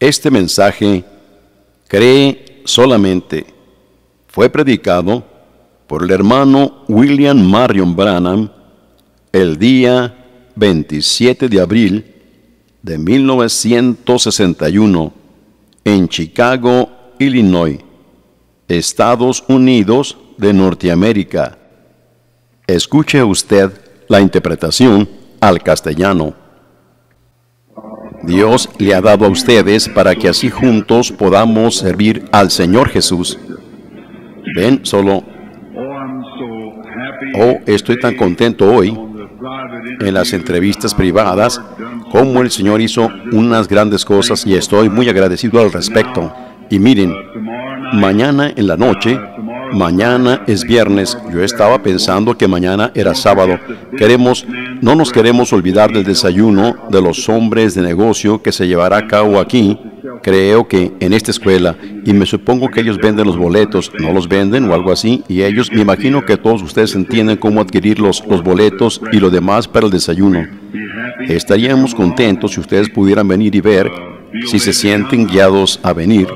Este mensaje, cree solamente, fue predicado por el hermano William Marion Branham el día 27 de abril de 1961 en Chicago, Illinois, Estados Unidos de Norteamérica. Escuche usted la interpretación al castellano. Dios le ha dado a ustedes para que así juntos podamos servir al Señor Jesús. Ven, solo, oh, estoy tan contento hoy en las entrevistas privadas como el Señor hizo unas grandes cosas y estoy muy agradecido al respecto. Y miren, mañana en la noche, mañana es viernes, yo estaba pensando que mañana era sábado. Queremos, no nos queremos olvidar del desayuno de los hombres de negocio que se llevará a cabo aquí, creo que en esta escuela, y me supongo que ellos venden los boletos, no los venden o algo así, y ellos, me imagino que todos ustedes entienden cómo adquirir los, los boletos y lo demás para el desayuno. Estaríamos contentos si ustedes pudieran venir y ver si se sienten guiados a venir.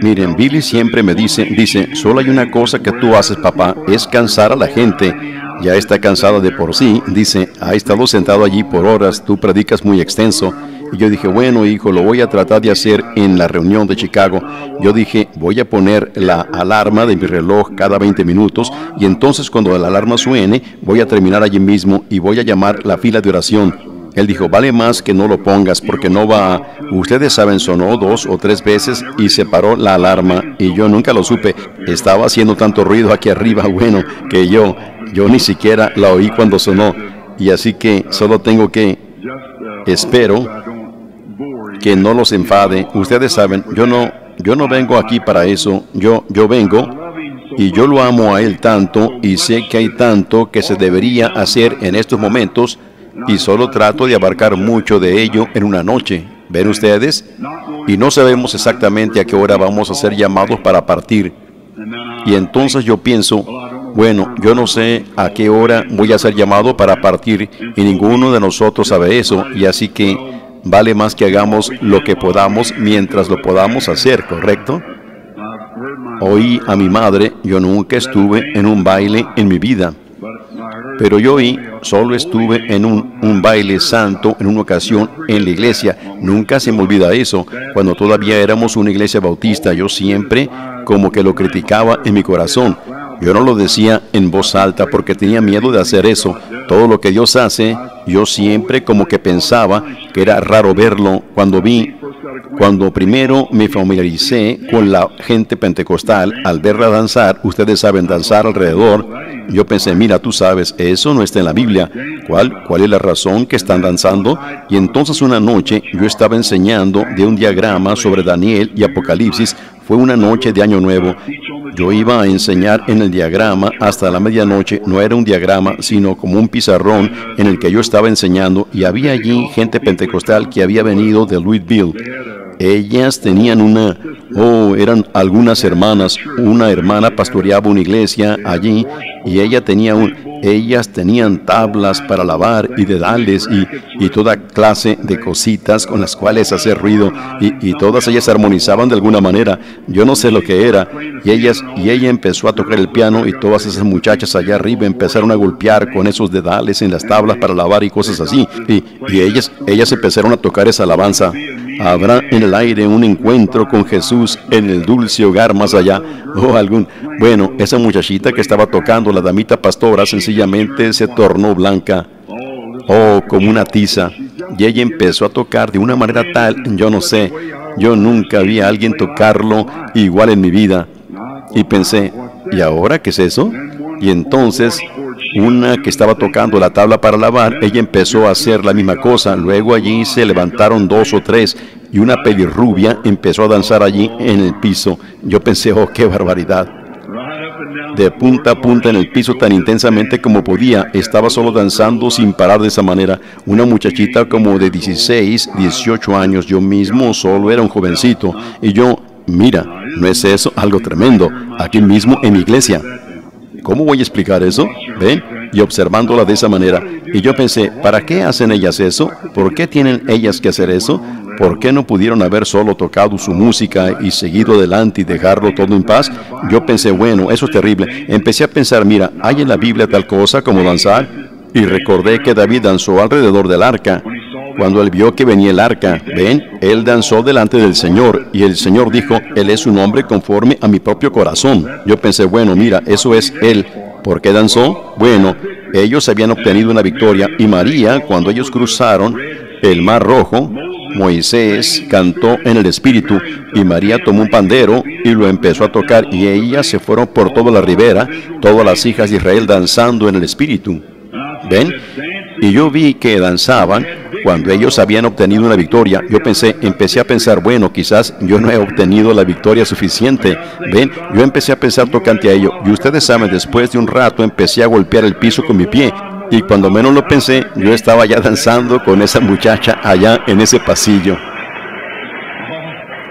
Miren, Billy siempre me dice, dice, solo hay una cosa que tú haces, papá, es cansar a la gente. Ya está cansada de por sí, dice, ha estado sentado allí por horas, tú predicas muy extenso. Y yo dije, bueno, hijo, lo voy a tratar de hacer en la reunión de Chicago. Yo dije, voy a poner la alarma de mi reloj cada 20 minutos y entonces cuando la alarma suene, voy a terminar allí mismo y voy a llamar la fila de oración. Él dijo, vale más que no lo pongas porque no va Ustedes saben, sonó dos o tres veces y se paró la alarma y yo nunca lo supe. Estaba haciendo tanto ruido aquí arriba, bueno, que yo, yo ni siquiera la oí cuando sonó. Y así que solo tengo que, espero que no los enfade. Ustedes saben, yo no, yo no vengo aquí para eso. Yo, yo vengo y yo lo amo a él tanto y sé que hay tanto que se debería hacer en estos momentos y solo trato de abarcar mucho de ello en una noche. ¿Ven ustedes? Y no sabemos exactamente a qué hora vamos a ser llamados para partir. Y entonces yo pienso, bueno, yo no sé a qué hora voy a ser llamado para partir y ninguno de nosotros sabe eso. Y así que vale más que hagamos lo que podamos mientras lo podamos hacer, ¿correcto? Oí a mi madre, yo nunca estuve en un baile en mi vida. Pero yo oí, solo estuve en un, baile santo en una ocasión en la iglesia. Nunca se me olvida eso. Cuando todavía éramos una iglesia bautista, yo siempre como que lo criticaba en mi corazón. Yo no lo decía en voz alta porque tenía miedo de hacer eso. Todo lo que Dios hace, yo siempre como que pensaba que era raro verlo. Cuando vi cuando primero me familiaricé con la gente pentecostal, al verla danzar, ustedes saben danzar alrededor, yo pensé, mira, tú sabes, eso no está en la Biblia. ¿Cuál, ¿Cuál es la razón que están danzando? Y entonces una noche yo estaba enseñando de un diagrama sobre Daniel y Apocalipsis. Fue una noche de Año Nuevo. Yo iba a enseñar en el diagrama hasta la medianoche. No era un diagrama, sino como un pizarrón en el que yo estaba enseñando. Y había allí gente pentecostal que había venido de Louisville. Ellas tenían una, oh, eran algunas hermanas. Una hermana pastoreaba una iglesia allí y ella tenía un, ellas tenían tablas para lavar y dedales y, y toda clase de cositas con las cuales hacer ruido y, y, todas ellas armonizaban de alguna manera. Yo no sé lo que era y ellas y ella empezó a tocar el piano y todas esas muchachas allá arriba empezaron a golpear con esos dedales en las tablas para lavar y cosas así y, y ellas ellas empezaron a tocar esa alabanza. Habrá en el aire un encuentro con Jesús en el dulce hogar más allá. O algún. Bueno, esa muchachita que estaba tocando, la damita pastora, sencillamente se tornó blanca. Oh, como una tiza. Y ella empezó a tocar de una manera tal, yo no sé, yo nunca vi a alguien tocarlo igual en mi vida. Y pensé, ¿y ahora qué es eso? Y entonces una que estaba tocando la tabla para lavar, ella empezó a hacer la misma cosa. Luego allí se levantaron dos o tres y una pelirrubia empezó a danzar allí en el piso. Yo pensé, oh, qué barbaridad. De punta a punta en el piso tan intensamente como podía, estaba solo danzando sin parar de esa manera. Una muchachita como de 16, 18 años, yo mismo solo era un jovencito. Y yo, mira, ¿no es eso algo tremendo? Aquí mismo en mi iglesia. ¿Cómo voy a explicar eso? ¿Ven? y observándola de esa manera. Y yo pensé, ¿para qué hacen ellas eso? ¿Por qué tienen ellas que hacer eso? ¿Por qué no pudieron haber solo tocado su música y seguido adelante y dejarlo todo en paz? Yo pensé, bueno, eso es terrible. Empecé a pensar, mira, ¿hay en la Biblia tal cosa como danzar? Y recordé que David danzó alrededor del arca. Cuando él vio que venía el arca, ven, él danzó delante del Señor y el Señor dijo, Él es un hombre conforme a mi propio corazón. Yo pensé, bueno, mira, eso es Él. ¿Por qué danzó? Bueno, ellos habían obtenido una victoria y María, cuando ellos cruzaron el mar rojo, Moisés cantó en el espíritu y María tomó un pandero y lo empezó a tocar y ellas se fueron por toda la ribera, todas las hijas de Israel danzando en el espíritu. ¿Ven? Y yo vi que danzaban cuando ellos habían obtenido una victoria. Yo pensé, empecé a pensar, bueno, quizás yo no he obtenido la victoria suficiente. ¿Ven? Yo empecé a pensar tocante a ello. Y ustedes saben, después de un rato empecé a golpear el piso con mi pie. Y cuando menos lo pensé, yo estaba ya danzando con esa muchacha allá en ese pasillo.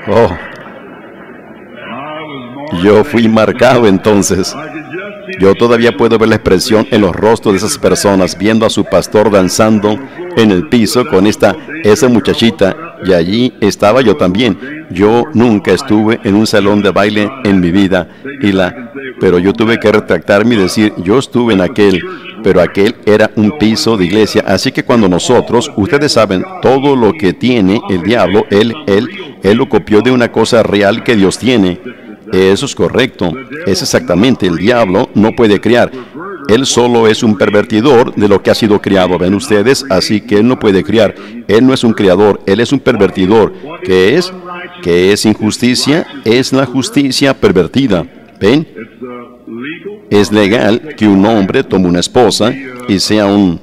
Oh, yo fui marcado entonces. Yo todavía puedo ver la expresión en los rostros de esas personas viendo a su pastor danzando en el piso con esta esa muchachita y allí estaba yo también. Yo nunca estuve en un salón de baile en mi vida y la pero yo tuve que retractarme y decir, yo estuve en aquel, pero aquel era un piso de iglesia, así que cuando nosotros, ustedes saben, todo lo que tiene el diablo, él él él lo copió de una cosa real que Dios tiene. Eso es correcto. Es exactamente, el diablo no puede criar. Él solo es un pervertidor de lo que ha sido criado, ven ustedes, así que él no puede criar. Él no es un criador, él es un pervertidor. ¿Qué es? ¿Qué es injusticia? Es la justicia pervertida. ¿Ven? Es legal que un hombre tome una esposa y sea un,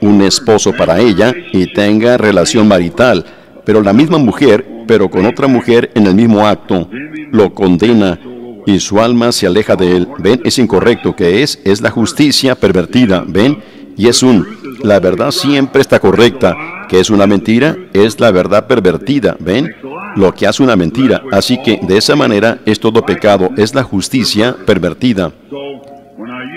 un esposo para ella y tenga relación marital, pero la misma mujer pero con otra mujer en el mismo acto, lo condena y su alma se aleja de él. ¿Ven? Es incorrecto. que es? Es la justicia pervertida. ¿Ven? Y es un, la verdad siempre está correcta. que es una mentira? Es la verdad pervertida. ¿Ven? Lo que hace una mentira. Así que de esa manera es todo pecado. Es la justicia pervertida.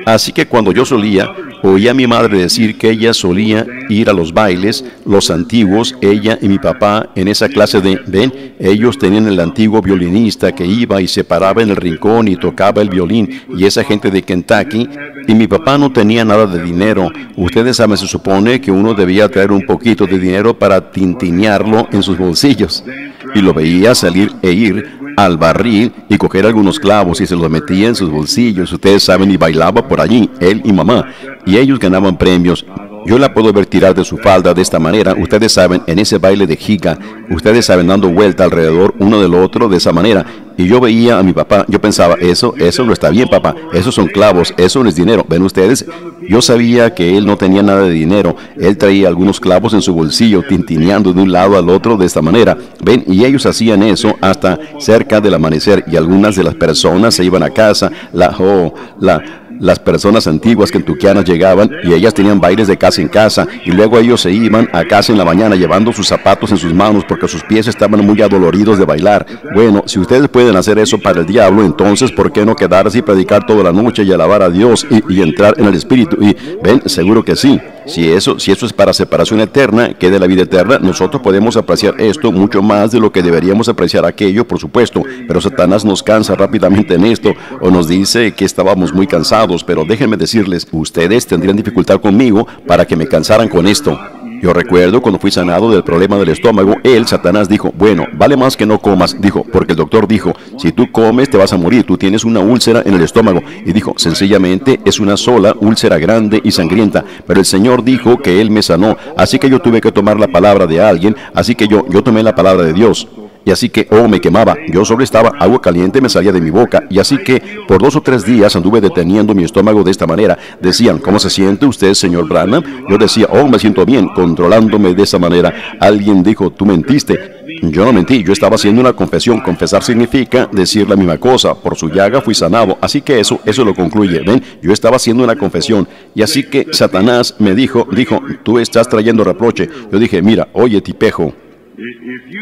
Así que cuando yo solía, oí a mi madre decir que ella solía ir a los bailes, los antiguos, ella y mi papá, en esa clase de, ven, ellos tenían el antiguo violinista que iba y se paraba en el rincón y tocaba el violín, y esa gente de Kentucky, y mi papá no tenía nada de dinero. Ustedes saben, se supone que uno debía traer un poquito de dinero para tintinearlo en sus bolsillos. Y lo veía salir e ir al barril y coger algunos clavos y se los metía en sus bolsillos. Ustedes saben, y bailaba por allí, él y mamá. Y ellos ganaban premios. Yo la puedo ver tirar de su falda de esta manera. Ustedes saben, en ese baile de giga, ustedes saben, dando vuelta alrededor uno del otro de esa manera. Y yo veía a mi papá, yo pensaba, eso, eso no está bien, papá. Esos son clavos, eso no es dinero. ¿Ven ustedes? Yo sabía que él no tenía nada de dinero. Él traía algunos clavos en su bolsillo, tintineando de un lado al otro de esta manera. Ven, y ellos hacían eso hasta cerca del amanecer. Y algunas de las personas se iban a casa. La, oh, la, las personas antiguas kentuckianas llegaban y ellas tenían bailes de casa en casa y luego ellos se iban a casa en la mañana llevando sus zapatos en sus manos porque sus pies estaban muy adoloridos de bailar. Bueno, si ustedes pueden hacer eso para el diablo, entonces ¿por qué no quedarse y predicar toda la noche y alabar a Dios y entrar en el Espíritu? Y ven, seguro que sí. Si eso, si eso es para separación eterna, que de la vida eterna, nosotros podemos apreciar esto mucho más de lo que deberíamos apreciar aquello, por supuesto. Pero Satanás nos cansa rápidamente en esto o nos dice que estábamos muy cansados. Pero déjenme decirles, ustedes tendrían dificultad conmigo para que me cansaran con esto. Yo recuerdo cuando fui sanado del problema del estómago, él, Satanás, dijo, bueno, vale más que no comas, dijo, porque el doctor dijo, si tú comes te vas a morir, tú tienes una úlcera en el estómago. Y dijo, sencillamente es una sola úlcera grande y sangrienta, pero el Señor dijo que Él me sanó, así que yo tuve que tomar la palabra de alguien, así que yo, yo tomé la palabra de Dios. Y así que, oh, me quemaba. Yo solo estaba, agua caliente me salía de mi boca. Y así que, por dos o tres días anduve deteniendo mi estómago de esta manera. Decían, ¿cómo se siente usted, señor Branham? Yo decía, oh, me siento bien, controlándome de esa manera. Alguien dijo, tú mentiste. Yo no mentí, yo estaba haciendo una confesión. Confesar significa decir la misma cosa. Por su llaga fui sanado. Así que eso, eso lo concluye. Ven, yo estaba haciendo una confesión. Y así que Satanás me dijo, dijo, tú estás trayendo reproche. Yo dije, mira, oye, tipejo.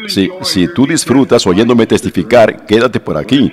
Si, si tú disfrutas oyéndome testificar, quédate por aquí.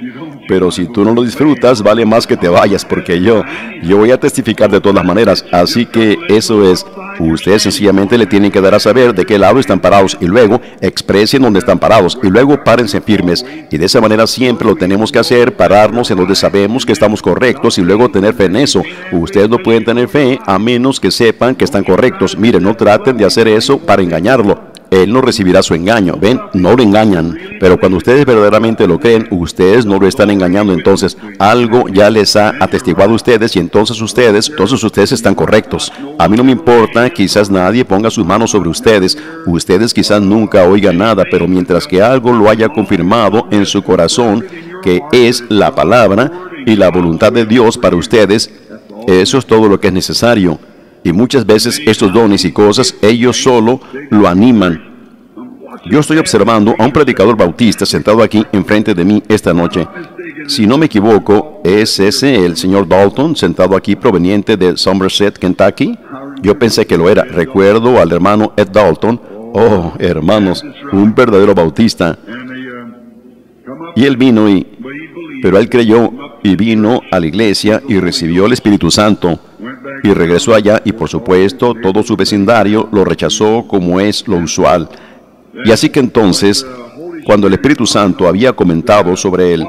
Pero si tú no lo disfrutas, vale más que te vayas, porque yo, yo voy a testificar de todas maneras. Así que eso es, ustedes sencillamente le tienen que dar a saber de qué lado están parados y luego expresen dónde están parados y luego párense firmes. Y de esa manera siempre lo tenemos que hacer, pararnos en donde sabemos que estamos correctos y luego tener fe en eso. Ustedes no pueden tener fe a menos que sepan que están correctos. Miren, no traten de hacer eso para engañarlo él no recibirá su engaño. Ven, no lo engañan. Pero cuando ustedes verdaderamente lo creen, ustedes no lo están engañando. Entonces, algo ya les ha atestiguado a ustedes y entonces ustedes, todos ustedes están correctos. A mí no me importa, quizás nadie ponga sus manos sobre ustedes. Ustedes quizás nunca oigan nada, pero mientras que algo lo haya confirmado en su corazón, que es la palabra y la voluntad de Dios para ustedes, eso es todo lo que es necesario. Y muchas veces estos dones y cosas, ellos solo lo animan. Yo estoy observando a un predicador bautista sentado aquí enfrente de mí esta noche. Si no me equivoco, ¿es ese el señor Dalton sentado aquí proveniente de Somerset, Kentucky? Yo pensé que lo era. Recuerdo al hermano Ed Dalton. Oh, hermanos, un verdadero bautista. Y él vino y... Pero él creyó y vino a la iglesia y recibió el Espíritu Santo y regresó allá y por supuesto todo su vecindario lo rechazó como es lo usual. Y así que entonces, cuando el Espíritu Santo había comentado sobre él,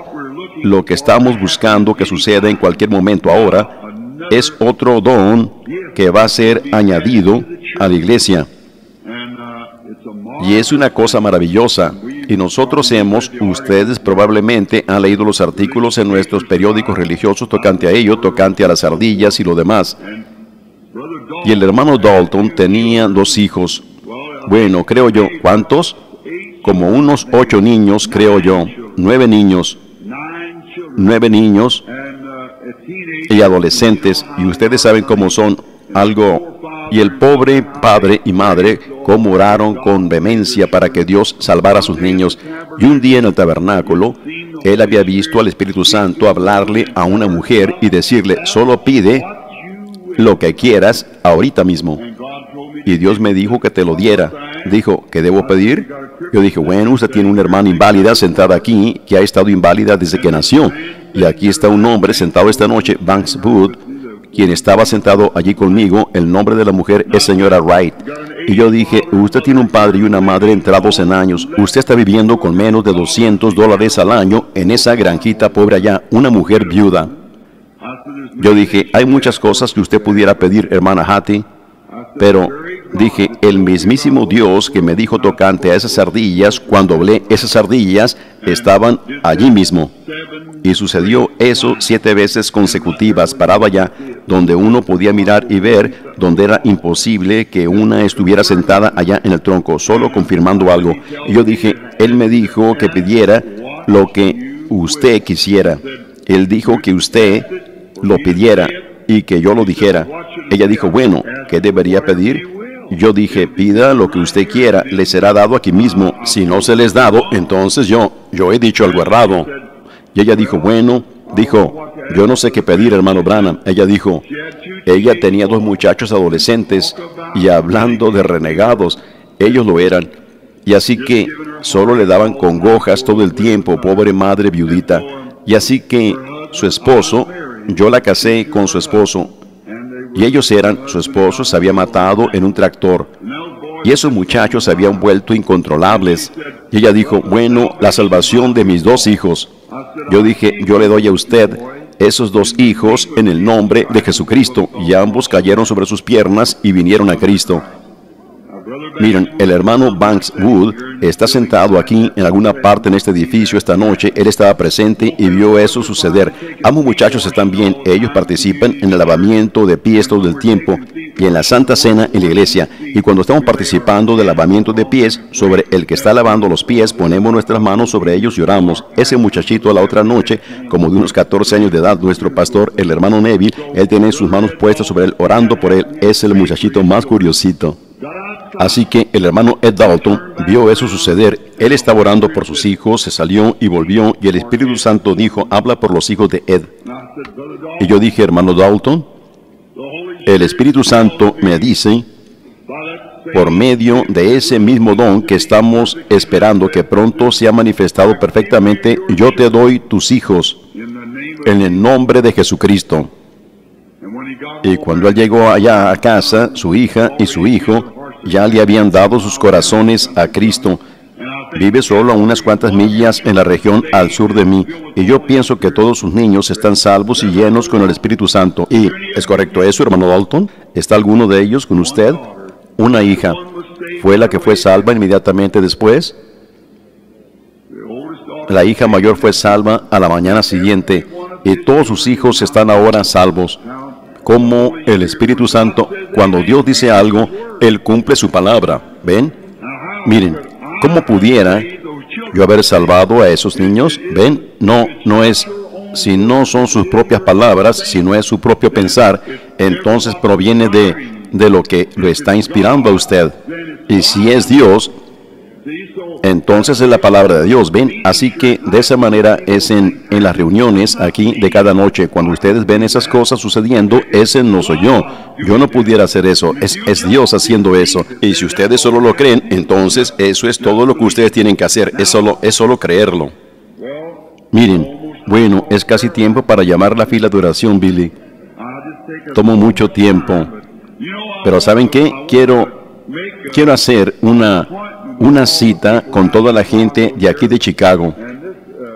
lo que estamos buscando que suceda en cualquier momento ahora, es otro don que va a ser añadido a la iglesia. Y es una cosa maravillosa. Y nosotros hemos, ustedes probablemente han leído los artículos en nuestros periódicos religiosos tocante a ello, tocante a las ardillas y lo demás. Y el hermano Dalton tenía dos hijos. Bueno, creo yo, ¿cuántos? Como unos ocho niños, creo yo. Nueve niños. Nueve niños y adolescentes. Y ustedes saben cómo son. Algo y el pobre padre y madre como oraron con vehemencia para que Dios salvara a sus niños. Y un día en el tabernáculo, él había visto al Espíritu Santo hablarle a una mujer y decirle, solo pide lo que quieras ahorita mismo. Y Dios me dijo que te lo diera. Dijo, ¿qué debo pedir? Yo dije, bueno, usted tiene una hermana inválida sentada aquí, que ha estado inválida desde que nació. Y aquí está un hombre sentado esta noche, Banks Wood, quien estaba sentado allí conmigo, el nombre de la mujer es señora Wright. Y yo dije, usted tiene un padre y una madre entrados en años. Usted está viviendo con menos de 200 dólares al año en esa granjita pobre allá, una mujer viuda. Yo dije, hay muchas cosas que usted pudiera pedir, hermana Hattie, pero dije, el mismísimo Dios que me dijo tocante a esas ardillas, cuando hablé esas ardillas, estaban allí mismo. Y sucedió eso siete veces consecutivas, parado allá, donde uno podía mirar y ver, donde era imposible que una estuviera sentada allá en el tronco, solo confirmando algo. Y yo dije, Él me dijo que pidiera lo que usted quisiera. Él dijo que usted lo pidiera y que yo lo dijera. Ella dijo, bueno, ¿qué debería pedir? Yo dije, pida lo que usted quiera, le será dado aquí mismo. Si no se les dado, entonces yo, yo he dicho algo errado. Y ella dijo, bueno, dijo, yo no sé qué pedir, hermano Branham. Ella dijo, ella tenía dos muchachos adolescentes y hablando de renegados, ellos lo eran. Y así que solo le daban congojas todo el tiempo, pobre madre viudita. Y así que su esposo, yo la casé con su esposo, y ellos eran, su esposo se había matado en un tractor. Y esos muchachos se habían vuelto incontrolables. Y ella dijo, bueno, la salvación de mis dos hijos. Yo dije, yo le doy a usted esos dos hijos en el nombre de Jesucristo. Y ambos cayeron sobre sus piernas y vinieron a Cristo. Miren, el hermano Banks Wood está sentado aquí en alguna parte en este edificio esta noche. Él estaba presente y vio eso suceder. Ambos muchachos están bien. Ellos participan en el lavamiento de pies todo el tiempo y en la Santa Cena en la iglesia. Y cuando estamos participando del lavamiento de pies, sobre el que está lavando los pies, ponemos nuestras manos sobre ellos y oramos. Ese muchachito la otra noche, como de unos 14 años de edad, nuestro pastor, el hermano Neville, él tiene sus manos puestas sobre él, orando por él. Es el muchachito más curiosito. Así que el hermano Ed Dalton vio eso suceder. Él estaba orando por sus hijos, se salió y volvió y el Espíritu Santo dijo, habla por los hijos de Ed. Y yo dije, hermano Dalton, el Espíritu Santo me dice por medio de ese mismo don que estamos esperando que pronto sea manifestado perfectamente, yo te doy tus hijos en el nombre de Jesucristo. Y cuando él llegó allá a casa, su hija y su hijo ya le habían dado sus corazones a Cristo. Vive solo a unas cuantas millas en la región al sur de mí, y yo pienso que todos sus niños están salvos y llenos con el Espíritu Santo. ¿Y es correcto eso, hermano Dalton? ¿Está alguno de ellos con usted? Una hija. ¿Fue la que fue salva inmediatamente después? La hija mayor fue salva a la mañana siguiente y todos sus hijos están ahora salvos. Como el Espíritu Santo, cuando Dios dice algo, Él cumple su palabra. ¿Ven? Miren, ¿cómo pudiera yo haber salvado a esos niños? ¿Ven? No, no es, si no son sus propias palabras, si no es su propio pensar, entonces proviene de, de lo que lo está inspirando a usted. Y si es Dios, entonces es la palabra de Dios, ven. Así que de esa manera es en, en, las reuniones aquí de cada noche. Cuando ustedes ven esas cosas sucediendo, ese no soy yo. Yo no pudiera hacer eso. Es, es Dios haciendo eso. Y si ustedes solo lo creen, entonces eso es todo lo que ustedes tienen que hacer. Es solo, es solo creerlo. Miren, bueno, es casi tiempo para llamar la fila de oración, Billy. Tomo mucho tiempo. Pero ¿saben qué? Quiero, quiero hacer una una cita con toda la gente de aquí de Chicago.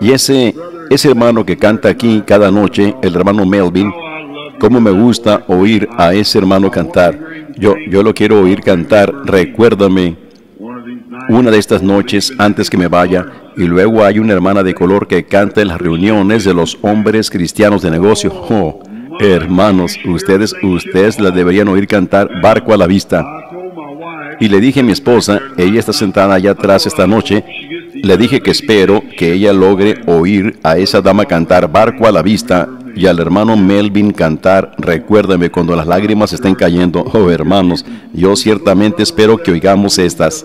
Y ese, ese hermano que canta aquí cada noche, el hermano Melvin, cómo me gusta oír a ese hermano cantar. Yo, yo lo quiero oír cantar, recuérdame, una de estas noches antes que me vaya. Y luego hay una hermana de color que canta en las reuniones de los hombres cristianos de negocio. Oh, hermanos, ustedes, ustedes la deberían oír cantar Barco a la Vista. Y le dije a mi esposa, ella está sentada allá atrás esta noche, le dije que espero que ella logre oír a esa dama cantar Barco a la vista y al hermano Melvin cantar Recuérdame cuando las lágrimas estén cayendo. Oh hermanos, yo ciertamente espero que oigamos estas.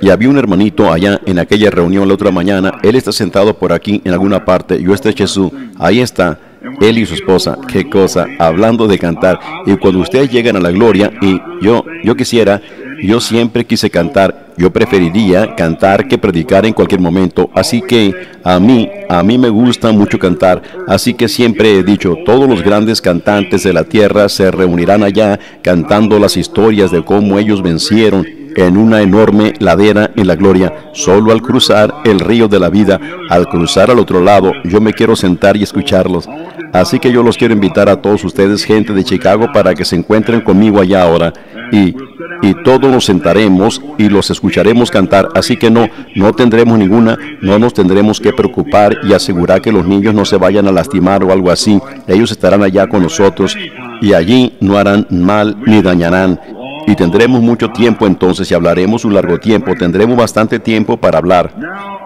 Y había un hermanito allá en aquella reunión la otra mañana. Él está sentado por aquí en alguna parte. Yo estoy Jesús. Ahí está. Él y su esposa. Qué cosa. Hablando de cantar. Y cuando ustedes llegan a la gloria, y yo, yo quisiera yo siempre quise cantar. Yo preferiría cantar que predicar en cualquier momento. Así que a mí, a mí me gusta mucho cantar. Así que siempre he dicho, todos los grandes cantantes de la tierra se reunirán allá cantando las historias de cómo ellos vencieron en una enorme ladera en la gloria, solo al cruzar el río de la vida, al cruzar al otro lado, yo me quiero sentar y escucharlos. Así que yo los quiero invitar a todos ustedes, gente de Chicago, para que se encuentren conmigo allá ahora. Y, y todos nos sentaremos y los escucharemos cantar. Así que no, no tendremos ninguna, no nos tendremos que preocupar y asegurar que los niños no se vayan a lastimar o algo así. Ellos estarán allá con nosotros y allí no harán mal ni dañarán. Y tendremos mucho tiempo entonces y hablaremos un largo tiempo. Tendremos bastante tiempo para hablar.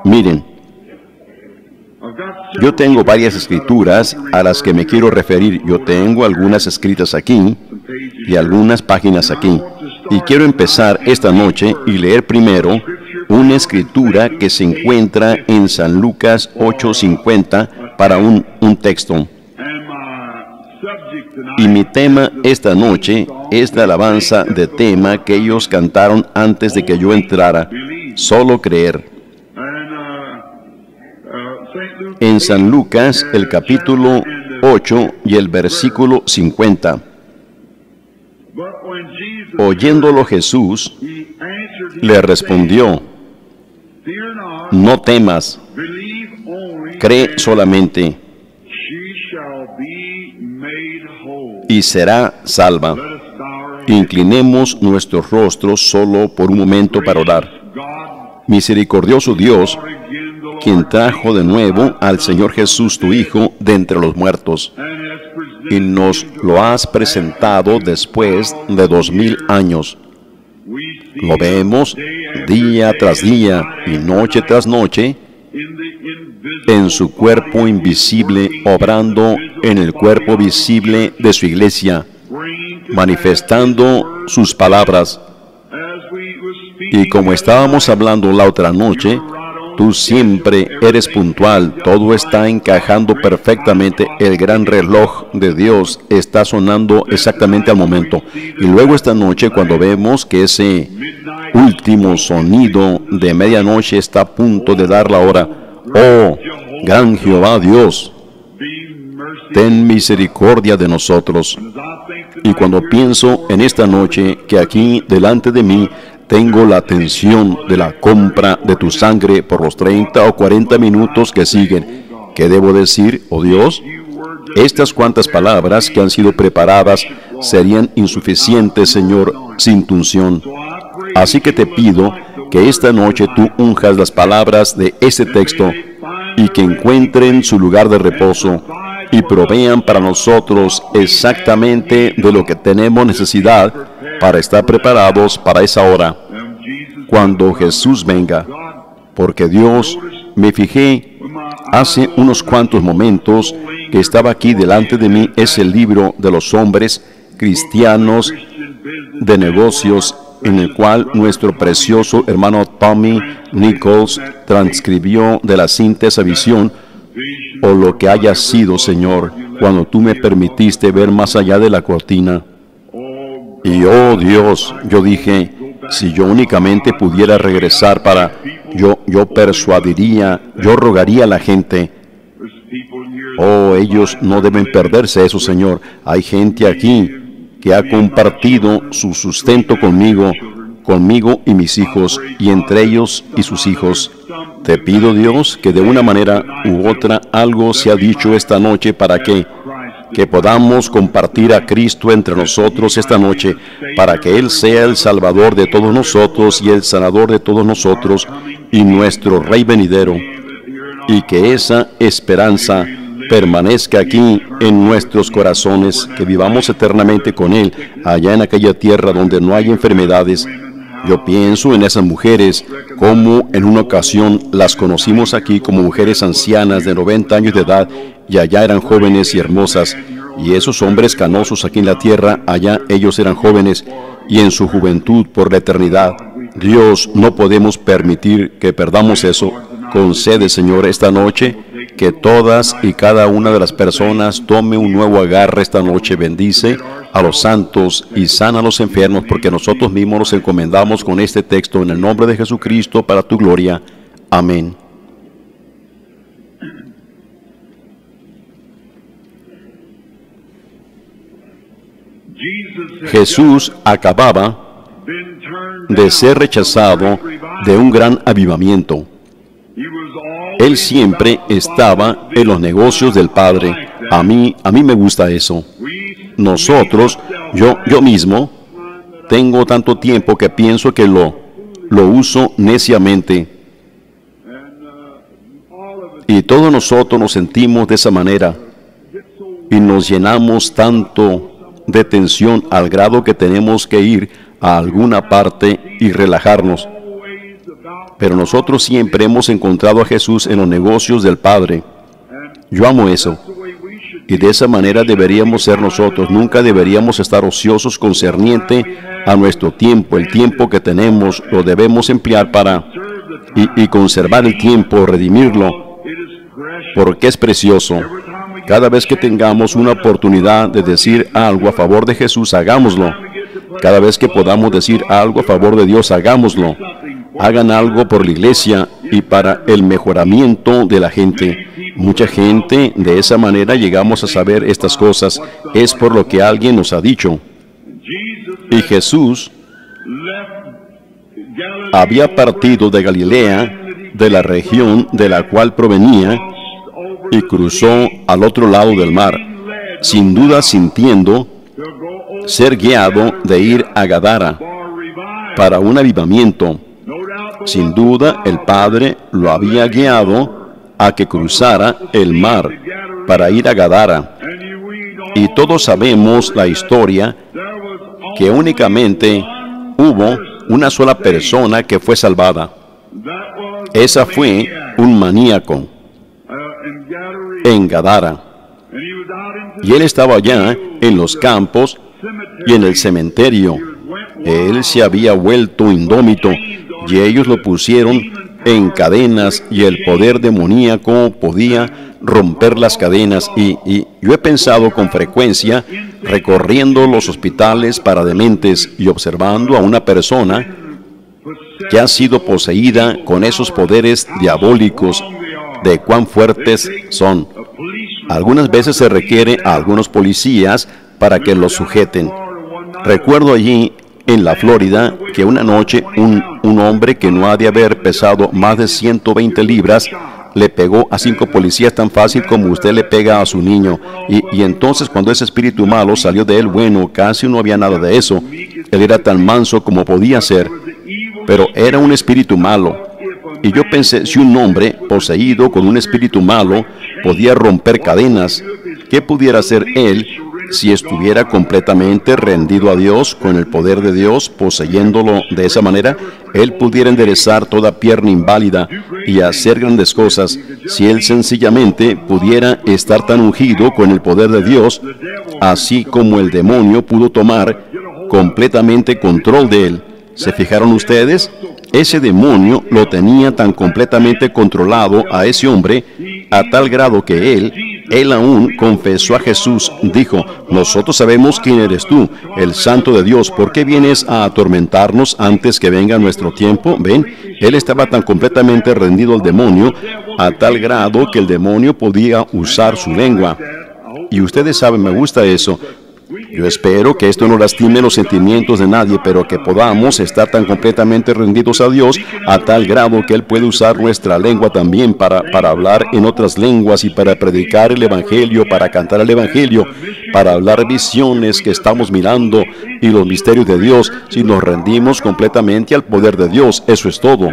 Miren, yo tengo varias escrituras a las que me quiero referir. Yo tengo algunas escritas aquí y algunas páginas aquí. Y quiero empezar esta noche y leer primero una escritura que se encuentra en San Lucas 8:50 para un, un texto. Y mi tema esta noche es la alabanza de tema que ellos cantaron antes de que yo entrara, solo creer. En San Lucas, el capítulo 8 y el versículo 50. Oyéndolo Jesús, le respondió, no temas, cree solamente y será salva. Inclinemos nuestros rostros solo por un momento para orar. Misericordioso Dios, quien trajo de nuevo al Señor Jesús, tu Hijo, de entre los muertos, y nos lo has presentado después de dos mil años. Lo vemos día tras día y noche tras noche en su cuerpo invisible, obrando en el cuerpo visible de su iglesia, manifestando sus palabras. Y como estábamos hablando la otra noche, Tú siempre eres puntual, todo está encajando perfectamente, el gran reloj de Dios está sonando exactamente al momento. Y luego esta noche cuando vemos que ese último sonido de medianoche está a punto de dar la hora, oh, gran Jehová Dios, ten misericordia de nosotros. Y cuando pienso en esta noche que aquí delante de mí tengo la atención de la compra de tu sangre por los 30 o 40 minutos que siguen, ¿qué debo decir, oh Dios? Estas cuantas palabras que han sido preparadas serían insuficientes, Señor, sin tu unción. Así que te pido que esta noche tú unjas las palabras de este texto y que encuentren su lugar de reposo y provean para nosotros exactamente de lo que tenemos necesidad para estar preparados para esa hora, cuando Jesús venga. Porque Dios, me fijé hace unos cuantos momentos que estaba aquí delante de mí es el libro de los hombres cristianos de negocios en el cual nuestro precioso hermano Tommy Nichols transcribió de la cinta esa visión o lo que haya sido, Señor, cuando tú me permitiste ver más allá de la cortina. Y oh Dios, yo dije, si yo únicamente pudiera regresar para, yo, yo persuadiría, yo rogaría a la gente. Oh, ellos no deben perderse eso, Señor. Hay gente aquí que ha compartido su sustento conmigo, conmigo y mis hijos, y entre ellos y sus hijos. Te pido, Dios, que de una manera u otra algo se ha dicho esta noche para que que podamos compartir a Cristo entre nosotros esta noche, para que Él sea el Salvador de todos nosotros y el sanador de todos nosotros y nuestro Rey venidero, y que esa esperanza permanezca aquí en nuestros corazones, que vivamos eternamente con Él, allá en aquella tierra donde no hay enfermedades. Yo pienso en esas mujeres, como en una ocasión las conocimos aquí como mujeres ancianas de 90 años de edad y allá eran jóvenes y hermosas, y esos hombres canosos aquí en la tierra, allá ellos eran jóvenes y en su juventud por la eternidad. Dios, no podemos permitir que perdamos eso. Concede, Señor, esta noche que todas y cada una de las personas tome un nuevo agarre esta noche. Bendice a los santos y sana a los enfermos, porque nosotros mismos nos encomendamos con este texto en el nombre de Jesucristo para tu gloria. Amén. Jesús acababa de ser rechazado de un gran avivamiento. Él siempre estaba en los negocios del Padre. A mí, a mí me gusta eso. Nosotros, yo, yo mismo, tengo tanto tiempo que pienso que lo, lo uso neciamente. Y todos nosotros nos sentimos de esa manera y nos llenamos tanto de tensión al grado que tenemos que ir a alguna parte y relajarnos. Pero nosotros siempre hemos encontrado a Jesús en los negocios del Padre. Yo amo eso. Y de esa manera deberíamos ser nosotros. Nunca deberíamos estar ociosos concerniente a nuestro tiempo. El tiempo que tenemos lo debemos emplear para y, y conservar el tiempo, redimirlo, porque es precioso. Cada vez que tengamos una oportunidad de decir algo a favor de Jesús, hagámoslo. Cada vez que podamos decir algo a favor de Dios, hagámoslo. Hagan algo por la iglesia y para el mejoramiento de la gente. Mucha gente, de esa manera llegamos a saber estas cosas, es por lo que alguien nos ha dicho. Y Jesús había partido de Galilea, de la región de la cual provenía, y cruzó al otro lado del mar, sin duda sintiendo ser guiado de ir a Gadara para un avivamiento. Sin duda el Padre lo había guiado a que cruzara el mar para ir a Gadara. Y todos sabemos la historia que únicamente hubo una sola persona que fue salvada. Esa fue un maníaco en Gadara. Y él estaba allá en los campos y en el cementerio. Él se había vuelto indómito y ellos lo pusieron en cadenas y el poder demoníaco podía romper las cadenas y, y, yo he pensado con frecuencia recorriendo los hospitales para dementes y observando a una persona que ha sido poseída con esos poderes diabólicos de cuán fuertes son. Algunas veces se requiere a algunos policías para que los sujeten. Recuerdo allí en la Florida que una noche un, un, hombre que no ha de haber pesado más de 120 libras le pegó a cinco policías tan fácil como usted le pega a su niño. Y, y, entonces cuando ese espíritu malo salió de él, bueno, casi no había nada de eso. Él era tan manso como podía ser, pero era un espíritu malo. Y yo pensé, si un hombre poseído con un espíritu malo podía romper cadenas, ¿qué pudiera hacer él si estuviera completamente rendido a Dios con el poder de Dios, poseyéndolo de esa manera? Él pudiera enderezar toda pierna inválida y hacer grandes cosas si él sencillamente pudiera estar tan ungido con el poder de Dios, así como el demonio pudo tomar completamente control de él. ¿Se fijaron ustedes? Ese demonio lo tenía tan completamente controlado a ese hombre a tal grado que él, él aún confesó a Jesús, dijo, nosotros sabemos quién eres tú, el santo de Dios, ¿por qué vienes a atormentarnos antes que venga nuestro tiempo? Ven, él estaba tan completamente rendido al demonio a tal grado que el demonio podía usar su lengua. Y ustedes saben, me gusta eso, yo espero que esto no lastime los sentimientos de nadie, pero que podamos estar tan completamente rendidos a Dios a tal grado que Él puede usar nuestra lengua también para, para hablar en otras lenguas y para predicar el Evangelio, para cantar el Evangelio, para hablar visiones que estamos mirando y los misterios de Dios, si nos rendimos completamente al poder de Dios. Eso es todo.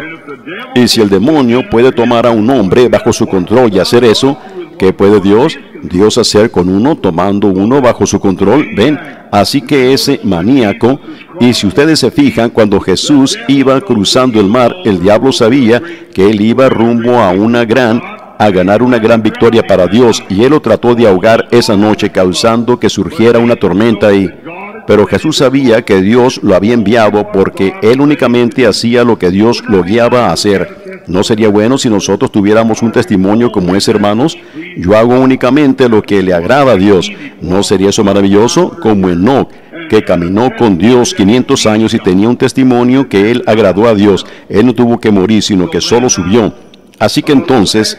Y si el demonio puede tomar a un hombre bajo su control y hacer eso, ¿qué puede Dios? Dios hacer con uno, tomando uno bajo su control. Ven, así que ese maníaco, y si ustedes se fijan, cuando Jesús iba cruzando el mar, el diablo sabía que él iba rumbo a una gran a ganar una gran victoria para Dios y él lo trató de ahogar esa noche causando que surgiera una tormenta y pero Jesús sabía que Dios lo había enviado porque él únicamente hacía lo que Dios lo guiaba a hacer. ¿No sería bueno si nosotros tuviéramos un testimonio como ese, hermanos? Yo hago únicamente lo que le agrada a Dios. ¿No sería eso maravilloso? Como Enoch, que caminó con Dios 500 años y tenía un testimonio que él agradó a Dios. Él no tuvo que morir, sino que solo subió. Así que entonces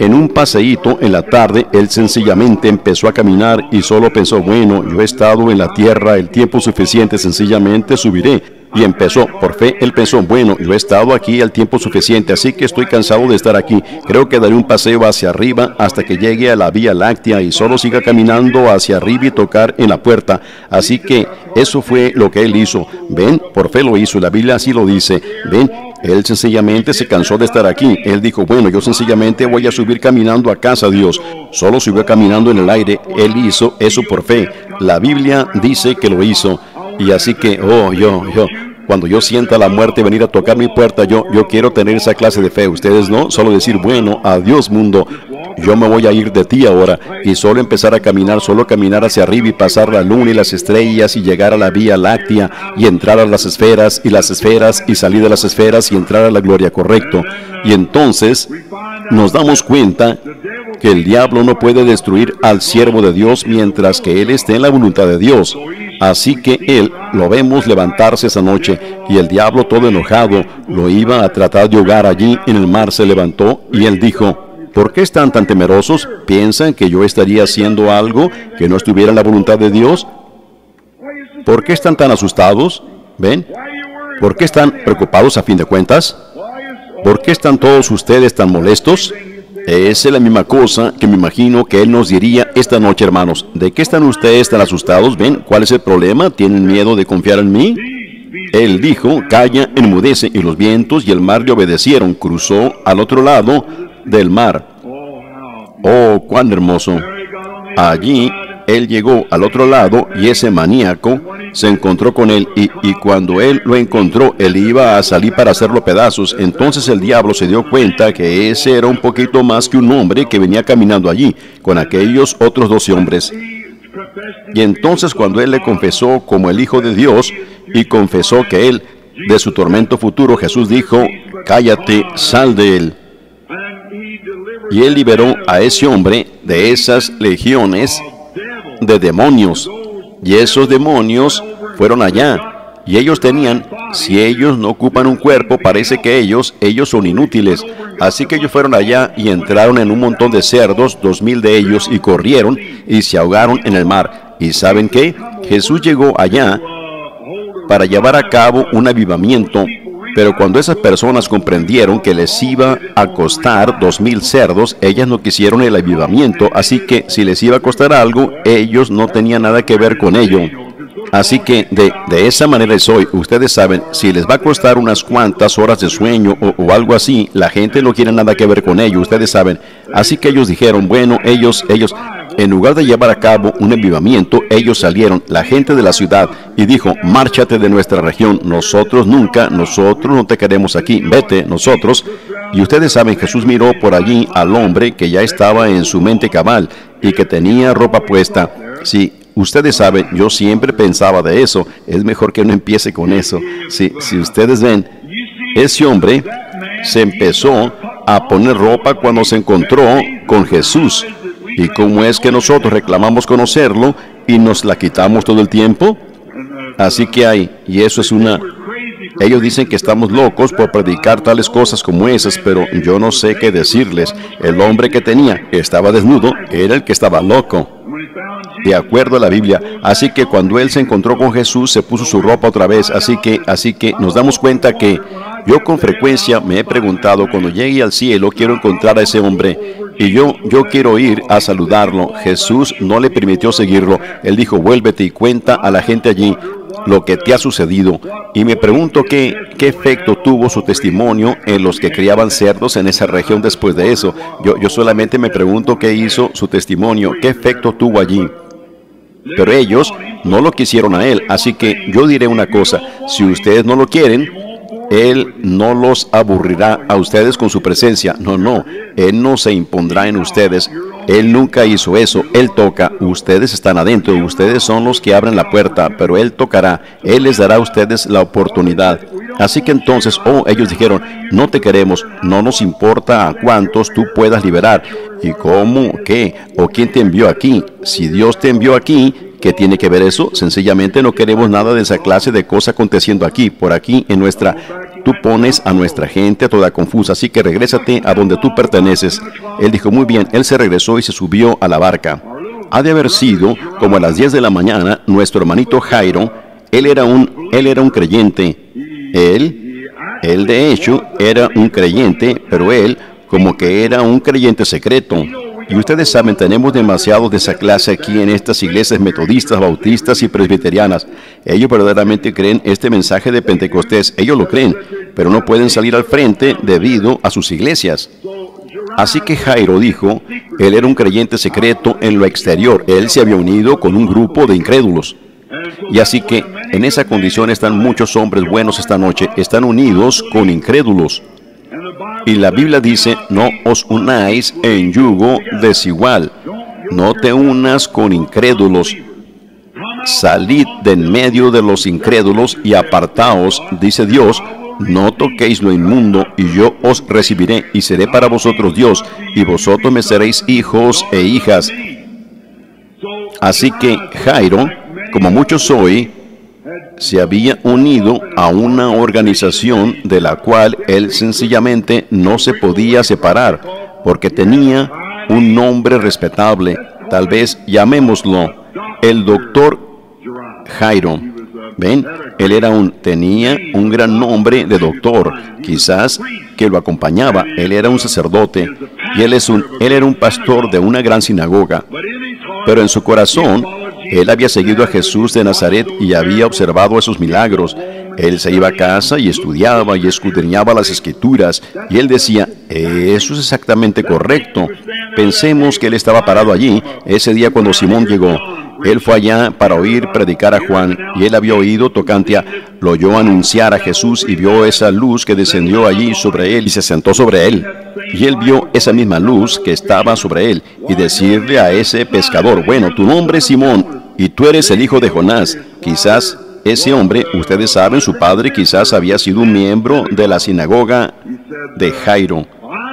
en un paseíto en la tarde, él sencillamente empezó a caminar y solo pensó, bueno, yo he estado en la tierra el tiempo suficiente, sencillamente subiré. Y empezó, por fe, él pensó, bueno, yo he estado aquí el tiempo suficiente, así que estoy cansado de estar aquí. Creo que daré un paseo hacia arriba hasta que llegue a la Vía Láctea y solo siga caminando hacia arriba y tocar en la puerta. Así que eso fue lo que él hizo. Ven, por fe lo hizo, la Biblia así lo dice. Ven, él sencillamente se cansó de estar aquí. Él dijo, bueno, yo sencillamente voy a subir caminando a casa, Dios. Solo subió caminando en el aire. Él hizo eso por fe. La Biblia dice que lo hizo. Y así que, oh, yo, yo, cuando yo sienta la muerte venir a tocar mi puerta, yo, yo quiero tener esa clase de fe. Ustedes no, solo decir, bueno, adiós mundo, yo me voy a ir de ti ahora y solo empezar a caminar, solo caminar hacia arriba y pasar la luna y las estrellas y llegar a la vía láctea y entrar a las esferas y las esferas y salir de las esferas y entrar a la gloria correcto. Y entonces nos damos cuenta que el diablo no puede destruir al siervo de Dios mientras que él esté en la voluntad de Dios. Así que él lo vemos levantarse esa noche y el diablo todo enojado lo iba a tratar de ahogar allí en el mar se levantó y él dijo, ¿Por qué están tan temerosos? ¿Piensan que yo estaría haciendo algo que no estuviera en la voluntad de Dios? ¿Por qué están tan asustados? ¿Ven? ¿Por qué están preocupados a fin de cuentas? ¿Por qué están todos ustedes tan molestos? Esa es la misma cosa que me imagino que Él nos diría esta noche, hermanos. ¿De qué están ustedes tan asustados? ¿Ven? ¿Cuál es el problema? ¿Tienen miedo de confiar en mí? Él dijo, calla, enmudece, y los vientos y el mar le obedecieron. Cruzó al otro lado del mar. Oh, cuán hermoso. Allí él llegó al otro lado y ese maníaco se encontró con él y, y, cuando él lo encontró, él iba a salir para hacerlo pedazos. Entonces el diablo se dio cuenta que ese era un poquito más que un hombre que venía caminando allí con aquellos otros doce hombres. Y entonces cuando él le confesó como el Hijo de Dios y confesó que él de su tormento futuro, Jesús dijo cállate, sal de él. Y él liberó a ese hombre de esas legiones de demonios. Y esos demonios fueron allá. Y ellos tenían, si ellos no ocupan un cuerpo, parece que ellos, ellos son inútiles. Así que ellos fueron allá y entraron en un montón de cerdos, dos mil de ellos, y corrieron y se ahogaron en el mar. ¿Y saben qué? Jesús llegó allá para llevar a cabo un avivamiento pero cuando esas personas comprendieron que les iba a costar dos mil cerdos, ellas no quisieron el avivamiento, así que si les iba a costar algo, ellos no tenían nada que ver con ello. Así que de, de esa manera es hoy. Ustedes saben, si les va a costar unas cuantas horas de sueño o, algo así, la gente no quiere nada que ver con ello. Ustedes saben. Así que ellos dijeron, bueno, ellos, ellos, en lugar de llevar a cabo un avivamiento, ellos salieron, la gente de la ciudad, y dijo, márchate de nuestra región, nosotros nunca, nosotros no te queremos aquí, vete, nosotros. Y ustedes saben, Jesús miró por allí al hombre que ya estaba en su mente cabal y que tenía ropa puesta. Sí, ustedes saben, yo siempre pensaba de eso, es mejor que no empiece con eso. Sí, si ustedes ven, ese hombre se empezó a poner ropa cuando se encontró con Jesús. ¿Y cómo es que nosotros reclamamos conocerlo y nos la quitamos todo el tiempo? Así que hay, y eso es una... Ellos dicen que estamos locos por predicar tales cosas como esas, pero yo no sé qué decirles. El hombre que tenía, estaba desnudo, era el que estaba loco. De acuerdo a la Biblia. Así que cuando él se encontró con Jesús, se puso su ropa otra vez. Así que, así que nos damos cuenta que yo con frecuencia me he preguntado, cuando llegue al cielo, quiero encontrar a ese hombre y yo, yo quiero ir a saludarlo. Jesús no le permitió seguirlo. Él dijo, vuélvete y cuenta a la gente allí lo que te ha sucedido. Y me pregunto qué, qué efecto tuvo su testimonio en los que criaban cerdos en esa región después de eso. Yo, yo solamente me pregunto qué hizo su testimonio, qué efecto tuvo allí. Pero ellos no lo quisieron a él. Así que yo diré una cosa, si ustedes no lo quieren, él no los aburrirá a ustedes con su presencia. No, no. Él no se impondrá en ustedes. Él nunca hizo eso. Él toca. Ustedes están adentro. Ustedes son los que abren la puerta. Pero Él tocará. Él les dará a ustedes la oportunidad. Así que entonces, oh, ellos dijeron, no te queremos. No nos importa a cuántos tú puedas liberar. ¿Y cómo? ¿Qué? ¿O quién te envió aquí? Si Dios te envió aquí, ¿Qué tiene que ver eso? Sencillamente no queremos nada de esa clase de cosa aconteciendo aquí, por aquí, en nuestra... Tú pones a nuestra gente toda confusa, así que regrésate a donde tú perteneces. Él dijo, muy bien, él se regresó y se subió a la barca. Ha de haber sido como a las 10 de la mañana, nuestro hermanito Jairo, él era un, él era un creyente. Él, él de hecho, era un creyente, pero él como que era un creyente secreto. Y ustedes saben, tenemos demasiado de esa clase aquí en estas iglesias metodistas, bautistas y presbiterianas. Ellos verdaderamente creen este mensaje de Pentecostés. Ellos lo creen, pero no pueden salir al frente debido a sus iglesias. Así que Jairo dijo, él era un creyente secreto en lo exterior. Él se había unido con un grupo de incrédulos. Y así que en esa condición están muchos hombres buenos esta noche. Están unidos con incrédulos. Y la Biblia dice, no os unáis en yugo desigual, no te unas con incrédulos. Salid de en medio de los incrédulos y apartaos, dice Dios, no toquéis lo inmundo, y yo os recibiré, y seré para vosotros Dios, y vosotros me seréis hijos e hijas. Así que Jairo, como muchos hoy, se había unido a una organización de la cual él sencillamente no se podía separar, porque tenía un nombre respetable, tal vez llamémoslo el doctor Jairo. ¿Ven? Él era un, tenía un gran nombre de doctor, quizás que lo acompañaba. Él era un sacerdote y él, es un, él era un pastor de una gran sinagoga. Pero en su corazón él había seguido a Jesús de Nazaret y había observado esos milagros. Él se iba a casa y estudiaba y escudriñaba las escrituras y él decía, eso es exactamente correcto. Pensemos que él estaba parado allí ese día cuando Simón llegó. Él fue allá para oír predicar a Juan y él había oído tocante a, lo oyó anunciar a Jesús y vio esa luz que descendió allí sobre él y se sentó sobre él. Y él vio esa misma luz que estaba sobre él y decirle a ese pescador, bueno, tu nombre es Simón y tú eres el hijo de Jonás. Quizás ese hombre, ustedes saben, su padre quizás había sido un miembro de la sinagoga de Jairo.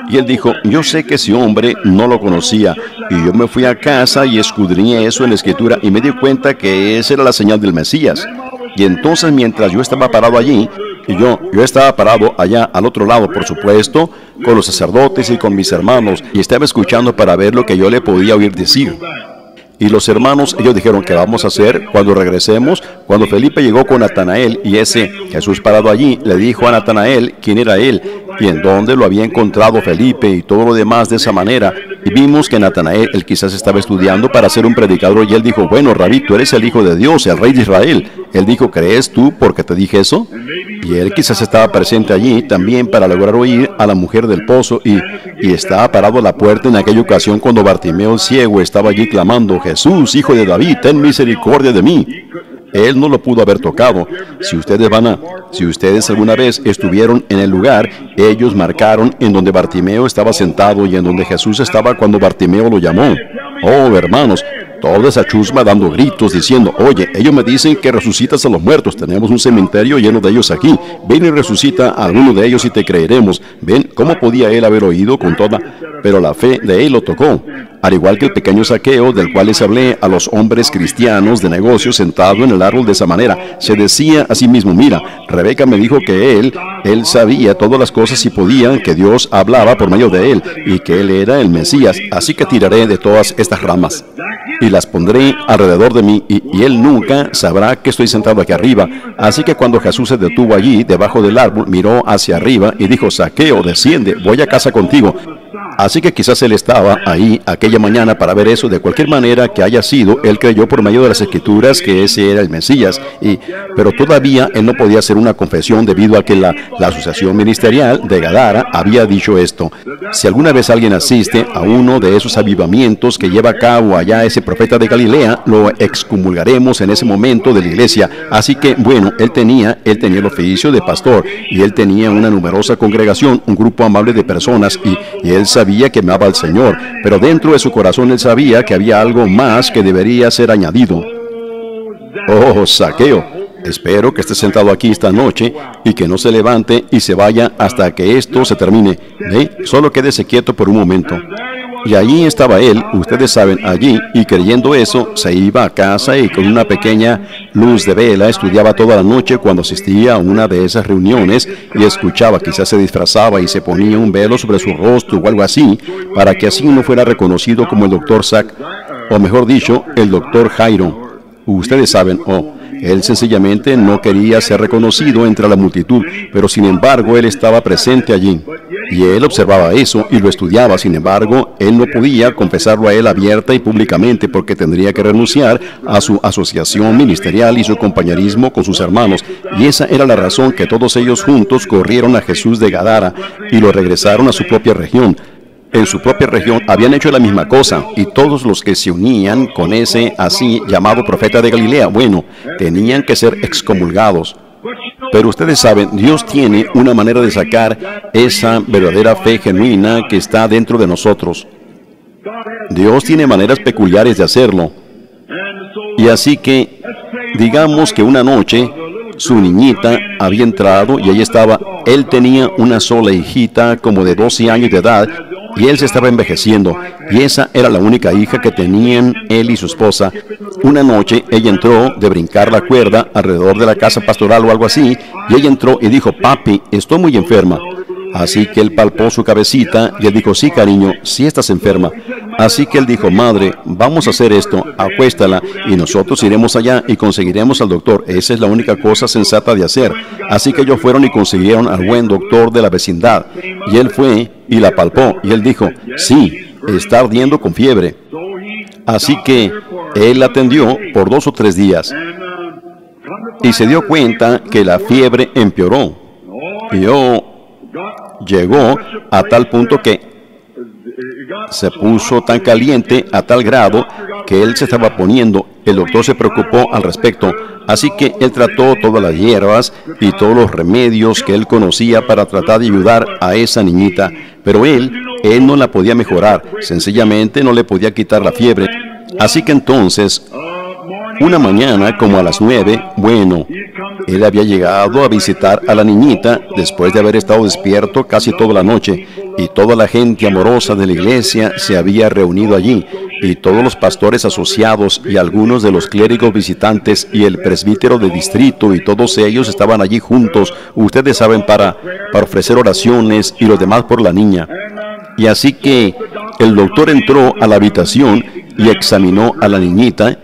Y él dijo, yo sé que ese hombre no lo conocía. Y yo me fui a casa y escudriñé eso en la escritura y me di cuenta que esa era la señal del Mesías. Y entonces mientras yo estaba parado allí, y yo, yo estaba parado allá al otro lado, por supuesto, con los sacerdotes y con mis hermanos, y estaba escuchando para ver lo que yo le podía oír decir. Y los hermanos, ellos dijeron, ¿qué vamos a hacer cuando regresemos? Cuando Felipe llegó con Natanael y ese Jesús parado allí, le dijo a Natanael quién era él y en dónde lo había encontrado Felipe y todo lo demás de esa manera. Y vimos que Natanael, él quizás estaba estudiando para ser un predicador y él dijo, bueno, Rabí, tú eres el Hijo de Dios, el Rey de Israel. Él dijo, ¿crees tú porque te dije eso? Y él quizás estaba presente allí también para lograr oír a la mujer del pozo y, y estaba parado a la puerta en aquella ocasión cuando Bartimeo el ciego estaba allí clamando, Jesús, hijo de David, ten misericordia de mí. Él no lo pudo haber tocado. Si ustedes van a, si ustedes alguna vez estuvieron en el lugar, ellos marcaron en donde Bartimeo estaba sentado y en donde Jesús estaba cuando Bartimeo lo llamó. Oh, hermanos, Toda esa chusma dando gritos diciendo, oye, ellos me dicen que resucitas a los muertos, tenemos un cementerio lleno de ellos aquí, ven y resucita a alguno de ellos y te creeremos. Ven, ¿cómo podía él haber oído con toda? Pero la fe de él lo tocó. Al igual que el pequeño saqueo del cual les hablé a los hombres cristianos de negocios sentado en el árbol de esa manera, se decía a sí mismo, mira, Rebeca me dijo que él, él sabía todas las cosas y podía, que Dios hablaba por medio de él y que él era el Mesías, así que tiraré de todas estas ramas y las pondré alrededor de mí, y, él nunca sabrá que estoy sentado aquí arriba. Así que cuando Jesús se detuvo allí, debajo del árbol, miró hacia arriba y dijo, Saqueo, desciende, voy a casa contigo. Así que quizás él estaba ahí aquella mañana para ver eso. De cualquier manera que haya sido, él creyó por medio de las escrituras que ese era el Mesías. Y, pero todavía él no podía hacer una confesión debido a que la, la asociación ministerial de Gadara había dicho esto. Si alguna vez alguien asiste a uno de esos avivamientos que lleva a cabo allá ese profeta de Galilea, lo excomulgaremos en ese momento de la iglesia. Así que, bueno, él tenía, él tenía el oficio de pastor y él tenía una numerosa congregación, un grupo amable de personas y, él sabía que amaba al Señor, pero dentro de su corazón él sabía que había algo más que debería ser añadido. Oh, saqueo. Espero que esté sentado aquí esta noche y que no se levante y se vaya hasta que esto se termine. Solo quédese quieto por un momento. Y allí estaba él, ustedes saben, allí, y creyendo eso, se iba a casa y con una pequeña luz de vela estudiaba toda la noche cuando asistía a una de esas reuniones y escuchaba, quizás se disfrazaba y se ponía un velo sobre su rostro o algo así, para que así no fuera reconocido como el doctor Zack, o mejor dicho, el doctor Jairo. Ustedes saben, oh, él sencillamente no quería ser reconocido entre la multitud, pero sin embargo él estaba presente allí. Y él observaba eso y lo estudiaba, sin embargo, él no podía confesarlo a él abierta y públicamente porque tendría que renunciar a su asociación ministerial y su compañerismo con sus hermanos. Y esa era la razón que todos ellos juntos corrieron a Jesús de Gadara y lo regresaron a su propia región en su propia región habían hecho la misma cosa y todos los que se unían con ese así llamado profeta de Galilea, bueno, tenían que ser excomulgados. Pero ustedes saben, Dios tiene una manera de sacar esa verdadera fe genuina que está dentro de nosotros. Dios tiene maneras peculiares de hacerlo. Y así que, digamos que una noche, su niñita había entrado y ahí estaba. Él tenía una sola hijita como de 12 años de edad y él se estaba envejeciendo, y esa era la única hija que tenían él y su esposa. Una noche ella entró de brincar la cuerda alrededor de la casa pastoral o algo así, y ella entró y dijo, papi, estoy muy enferma. Así que él palpó su cabecita y él dijo, sí, cariño, sí estás enferma. Así que él dijo, madre, vamos a hacer esto, acuéstala y nosotros iremos allá y conseguiremos al doctor. Esa es la única cosa sensata de hacer. Así que ellos fueron y consiguieron al buen doctor de la vecindad. Y él fue y la palpó y él dijo, sí, está ardiendo con fiebre. Así que él la atendió por dos o tres días y se dio cuenta que la fiebre empeoró. Y yo llegó a tal punto que se puso tan caliente a tal grado que él se estaba poniendo. El doctor se preocupó al respecto, así que él trató todas las hierbas y todos los remedios que él conocía para tratar de ayudar a esa niñita, pero él, él no la podía mejorar, sencillamente no le podía quitar la fiebre. Así que entonces, Una mañana, como a las nueve, bueno, él había llegado a visitar a la niñita después de haber estado despierto casi toda la noche y toda la gente amorosa de la iglesia se había reunido allí y todos los pastores asociados y algunos de los clérigos visitantes y el presbítero de distrito y todos ellos estaban allí juntos, ustedes saben, para, para ofrecer oraciones y los demás por la niña. Y así que el doctor entró a la habitación y examinó a la niñita,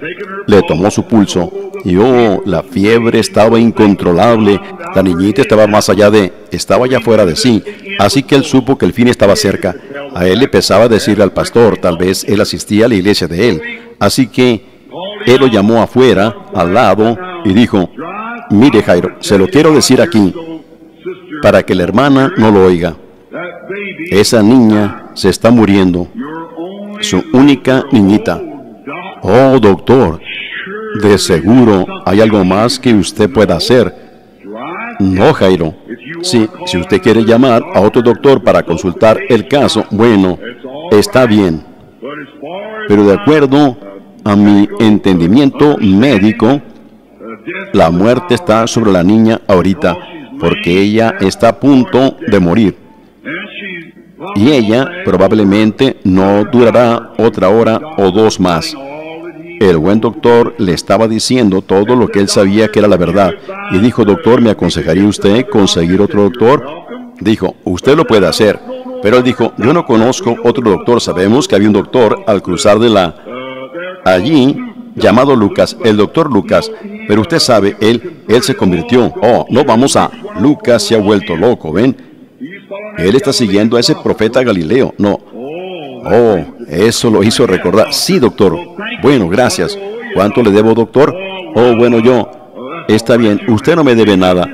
le tomó su pulso y oh, la fiebre estaba incontrolable. La niñita estaba más allá de, estaba ya fuera de sí. Así que él supo que el fin estaba cerca. A él le pesaba decirle al pastor, tal vez él asistía a la iglesia de él. Así que él lo llamó afuera, al lado, y dijo, mire Jairo, se lo quiero decir aquí, para que la hermana no lo oiga. Esa niña se está muriendo su única niñita. Oh, doctor, de seguro hay algo más que usted pueda hacer. No, Jairo. Sí, si usted quiere llamar a otro doctor para consultar el caso, bueno, está bien. Pero de acuerdo a mi entendimiento médico, la muerte está sobre la niña ahorita, porque ella está a punto de morir y ella probablemente no durará otra hora o dos más. El buen doctor le estaba diciendo todo lo que él sabía que era la verdad. Y dijo, doctor, ¿me aconsejaría usted conseguir otro doctor? Dijo, usted lo puede hacer. Pero él dijo, yo no conozco otro doctor. Sabemos que había un doctor al cruzar de la... Allí, llamado Lucas, el doctor Lucas. Pero usted sabe, él, él se convirtió. Oh, no vamos a... Lucas se ha vuelto loco, ¿ven? Él está siguiendo a ese profeta Galileo. No. Oh, eso lo hizo recordar. Sí, doctor. Bueno, gracias. ¿Cuánto le debo, doctor? Oh, bueno, yo. Está bien, usted no me debe nada.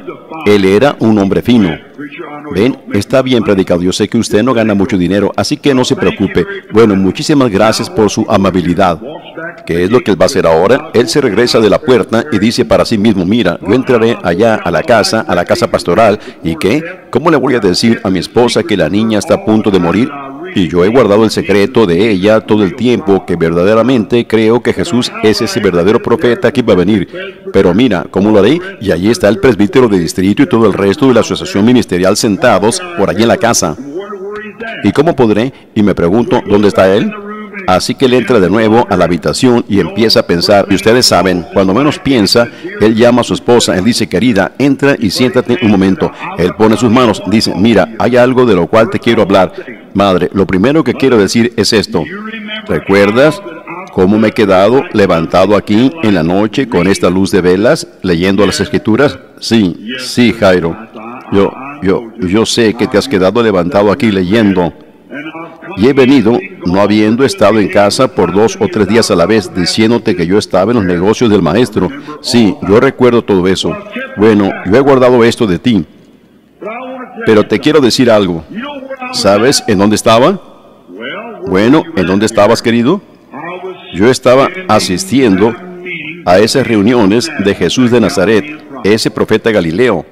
Él era un hombre fino. Ven, está bien predicado. Yo sé que usted no gana mucho dinero, así que no se preocupe. Bueno, muchísimas gracias por su amabilidad. ¿Qué es lo que él va a hacer ahora? Él se regresa de la puerta y dice para sí mismo, mira, yo entraré allá a la casa, a la casa pastoral, ¿y qué? ¿Cómo le voy a decir a mi esposa que la niña está a punto de morir? Y yo he guardado el secreto de ella todo el tiempo que verdaderamente creo que Jesús es ese verdadero profeta que va a venir. Pero mira, ¿cómo lo haré? Y allí está el presbítero de distrito y todo el resto de la asociación ministerial sentados por allí en la casa. ¿Y cómo podré? Y me pregunto, ¿dónde está él? Así que él entra de nuevo a la habitación y empieza a pensar. Y ustedes saben, cuando menos piensa, él llama a su esposa. Él dice, querida, entra y siéntate un momento. Él pone sus manos, dice, mira, hay algo de lo cual te quiero hablar. Madre, lo primero que quiero decir es esto. ¿Recuerdas cómo me he quedado levantado aquí en la noche con esta luz de velas leyendo las escrituras? Sí, sí, Jairo. Yo, yo, yo sé que te has quedado levantado aquí leyendo. Y he venido, no habiendo estado en casa por dos o tres días a la vez, diciéndote que yo estaba en los negocios del maestro. Sí, yo recuerdo todo eso. Bueno, yo he guardado esto de ti. Pero te quiero decir algo. ¿Sabes en dónde estaba? Bueno, ¿en dónde estabas, querido? Yo estaba asistiendo a esas reuniones de Jesús de Nazaret, ese profeta Galileo.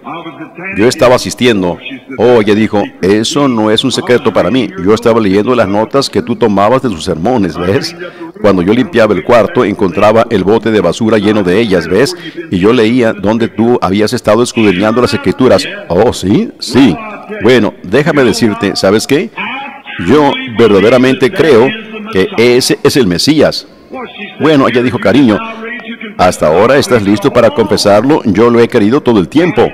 Yo estaba asistiendo. Oh, ella dijo, eso no es un secreto para mí. Yo estaba leyendo las notas que tú tomabas de sus sermones, ¿ves? Cuando yo limpiaba el cuarto, encontraba el bote de basura lleno de ellas, ¿ves? Y yo leía donde tú habías estado escudriñando las escrituras. Oh, sí, sí. Bueno, déjame decirte, ¿sabes qué? Yo verdaderamente creo que ese es el Mesías. Bueno, ella dijo, cariño, hasta ahora estás listo para confesarlo, yo lo he querido todo el tiempo.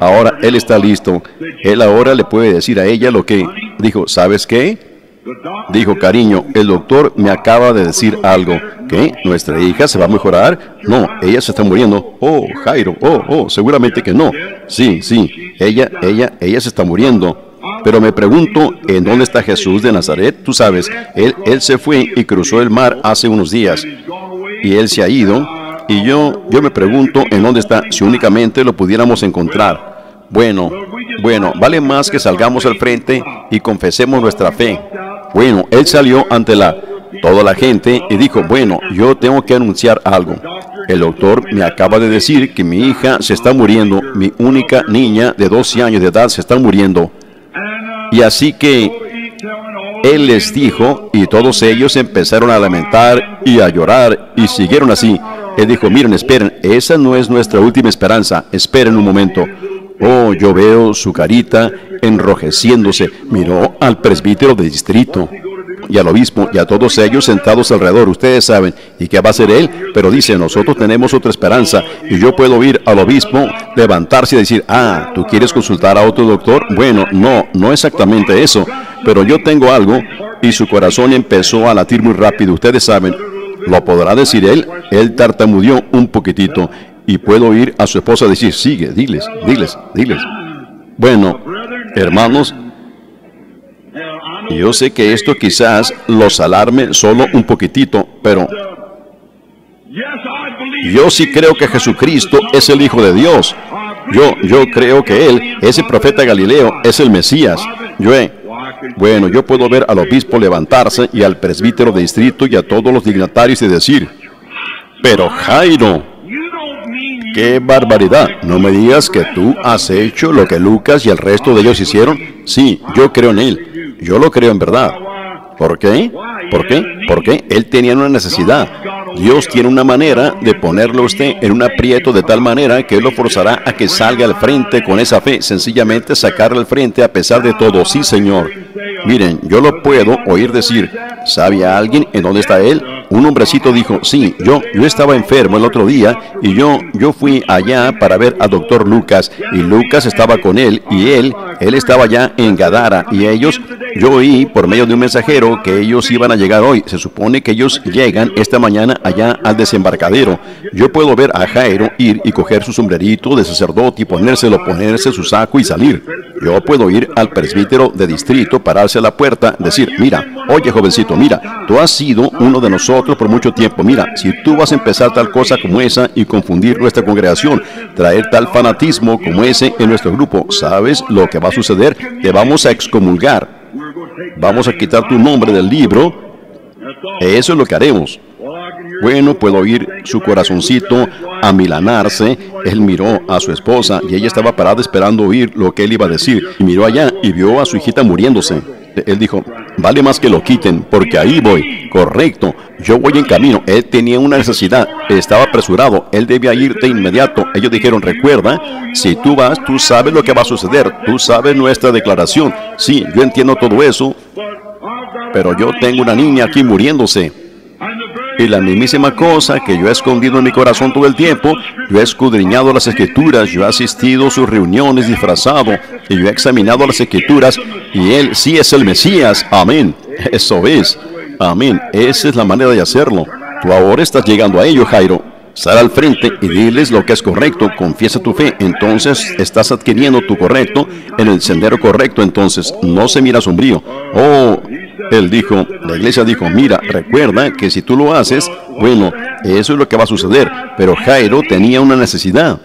Ahora él está listo. Él ahora le puede decir a ella lo que dijo, ¿sabes qué? Dijo, cariño, el doctor me acaba de decir algo. ¿Qué? ¿Nuestra hija se va a mejorar? No, ella se está muriendo. Oh, Jairo, oh, oh, seguramente que no. Sí, sí, ella, ella, ella se está muriendo. Pero me pregunto, ¿en dónde está Jesús de Nazaret? Tú sabes, él, él se fue y cruzó el mar hace unos días. Y él se ha ido y yo, yo me pregunto en dónde está, si únicamente lo pudiéramos encontrar. Bueno, bueno, vale más que salgamos al frente y confesemos nuestra fe. Bueno, él salió ante la toda la gente y dijo, bueno, yo tengo que anunciar algo. El doctor me acaba de decir que mi hija se está muriendo, mi única niña de 12 años de edad se está muriendo. Y así que él les dijo y todos ellos empezaron a lamentar y a llorar y siguieron así. Él dijo, miren, esperen, esa no es nuestra última esperanza, esperen un momento. Oh, yo veo su carita enrojeciéndose. Miró al presbítero del distrito y al obispo y a todos ellos sentados alrededor. Ustedes saben, ¿y qué va a hacer él? Pero dice, nosotros tenemos otra esperanza. Y yo puedo oír al obispo levantarse y decir, ah, ¿tú quieres consultar a otro doctor? Bueno, no, no exactamente eso. Pero yo tengo algo y su corazón empezó a latir muy rápido. Ustedes saben, lo podrá decir él. Él tartamudeó un poquitito y puedo oír a su esposa decir, sigue, diles, diles, diles. Bueno, hermanos, yo sé que esto quizás los alarme solo un poquitito, pero yo sí creo que Jesucristo es el Hijo de Dios. Yo, yo creo que Él, ese profeta Galileo, es el Mesías. Yo he, bueno, yo puedo ver al obispo levantarse y al presbítero de distrito y a todos los dignatarios y decir, pero Jairo, ¡Qué barbaridad! No me digas que tú has hecho lo que Lucas y el resto de ellos hicieron. Sí, yo creo en él. Yo lo creo en verdad. ¿Por qué? ¿Por qué? Porque él tenía una necesidad. Dios tiene una manera de ponerlo usted en un aprieto de tal manera que lo forzará a que salga al frente con esa fe, sencillamente sacarle al frente a pesar de todo. Sí, Señor. Miren, yo lo puedo oír decir, ¿sabe alguien en dónde está Él? Un hombrecito dijo, sí, yo, yo estaba enfermo el otro día y yo, yo fui allá para ver al doctor Lucas y Lucas estaba con él y él, él estaba allá en Gadara y ellos, yo oí por medio de un mensajero que ellos iban a llegar hoy. Se supone que ellos llegan esta mañana allá al desembarcadero. Yo puedo ver a Jairo ir y coger su sombrerito de sacerdote y ponérselo, ponerse su saco y salir. Yo puedo ir al presbítero de distrito, pararse a la puerta, decir, mira, oye jovencito, mira, tú has sido uno de nosotros por mucho tiempo. Mira, si tú vas a empezar tal cosa como esa y confundir nuestra congregación, traer tal fanatismo como ese en nuestro grupo, ¿sabes lo que va a suceder? Te vamos a excomulgar. Vamos a quitar tu nombre del libro. Eso es lo que haremos. Bueno, puedo oír su corazoncito amilanarse. Él miró a su esposa y ella estaba parada esperando oír lo que él iba a decir. Y miró allá y vio a su hijita muriéndose. Él dijo, vale más que lo quiten, porque ahí voy. Correcto, yo voy en camino. Él tenía una necesidad, estaba apresurado, él debía ir de inmediato. Ellos dijeron, recuerda, si tú vas, tú sabes lo que va a suceder, tú sabes nuestra declaración. Sí, yo entiendo todo eso, pero yo tengo una niña aquí muriéndose. Y la mismísima cosa que yo he escondido en mi corazón todo el tiempo, yo he escudriñado las escrituras, yo he asistido a sus reuniones disfrazado, y yo he examinado las escrituras, y Él sí es el Mesías. Amén. Eso es. Amén. Esa es la manera de hacerlo. Tú ahora estás llegando a ello, Jairo. Sal al frente y diles lo que es correcto, confiesa tu fe, entonces estás adquiriendo tu correcto en el sendero correcto, entonces no se mira sombrío. Oh, él dijo, la iglesia dijo, mira, recuerda que si tú lo haces, bueno, eso es lo que va a suceder. Pero Jairo tenía una necesidad,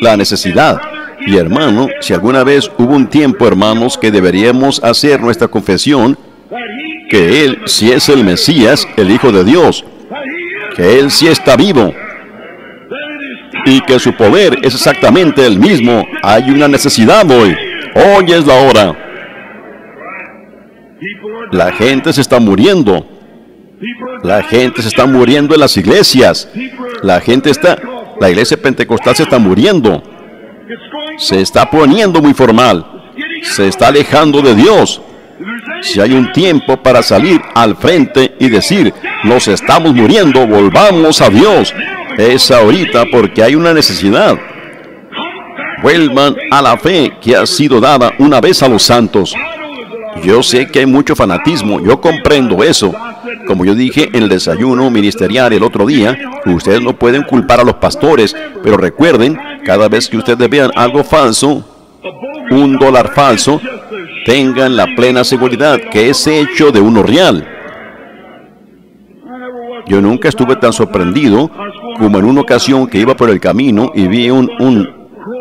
la necesidad. Y hermano, si alguna vez hubo un tiempo, hermanos, que deberíamos hacer nuestra confesión, que Él sí es el Mesías, el Hijo de Dios, que Él sí está vivo y que su poder es exactamente el mismo. Hay una necesidad hoy. Hoy es la hora. La gente se está muriendo. La gente se está muriendo en las iglesias. La gente está... La iglesia pentecostal se está muriendo. Se está poniendo muy formal. Se está alejando de Dios. Si hay un tiempo para salir al frente y decir, nos estamos muriendo, volvamos a Dios. Es ahorita porque hay una necesidad. Vuelvan a la fe que ha sido dada una vez a los santos. Yo sé que hay mucho fanatismo, yo comprendo eso. Como yo dije en el desayuno ministerial el otro día, ustedes no pueden culpar a los pastores, pero recuerden, cada vez que ustedes vean algo falso, un dólar falso, tengan la plena seguridad que es hecho de uno real. Yo nunca estuve tan sorprendido como en una ocasión que iba por el camino y vi un, un,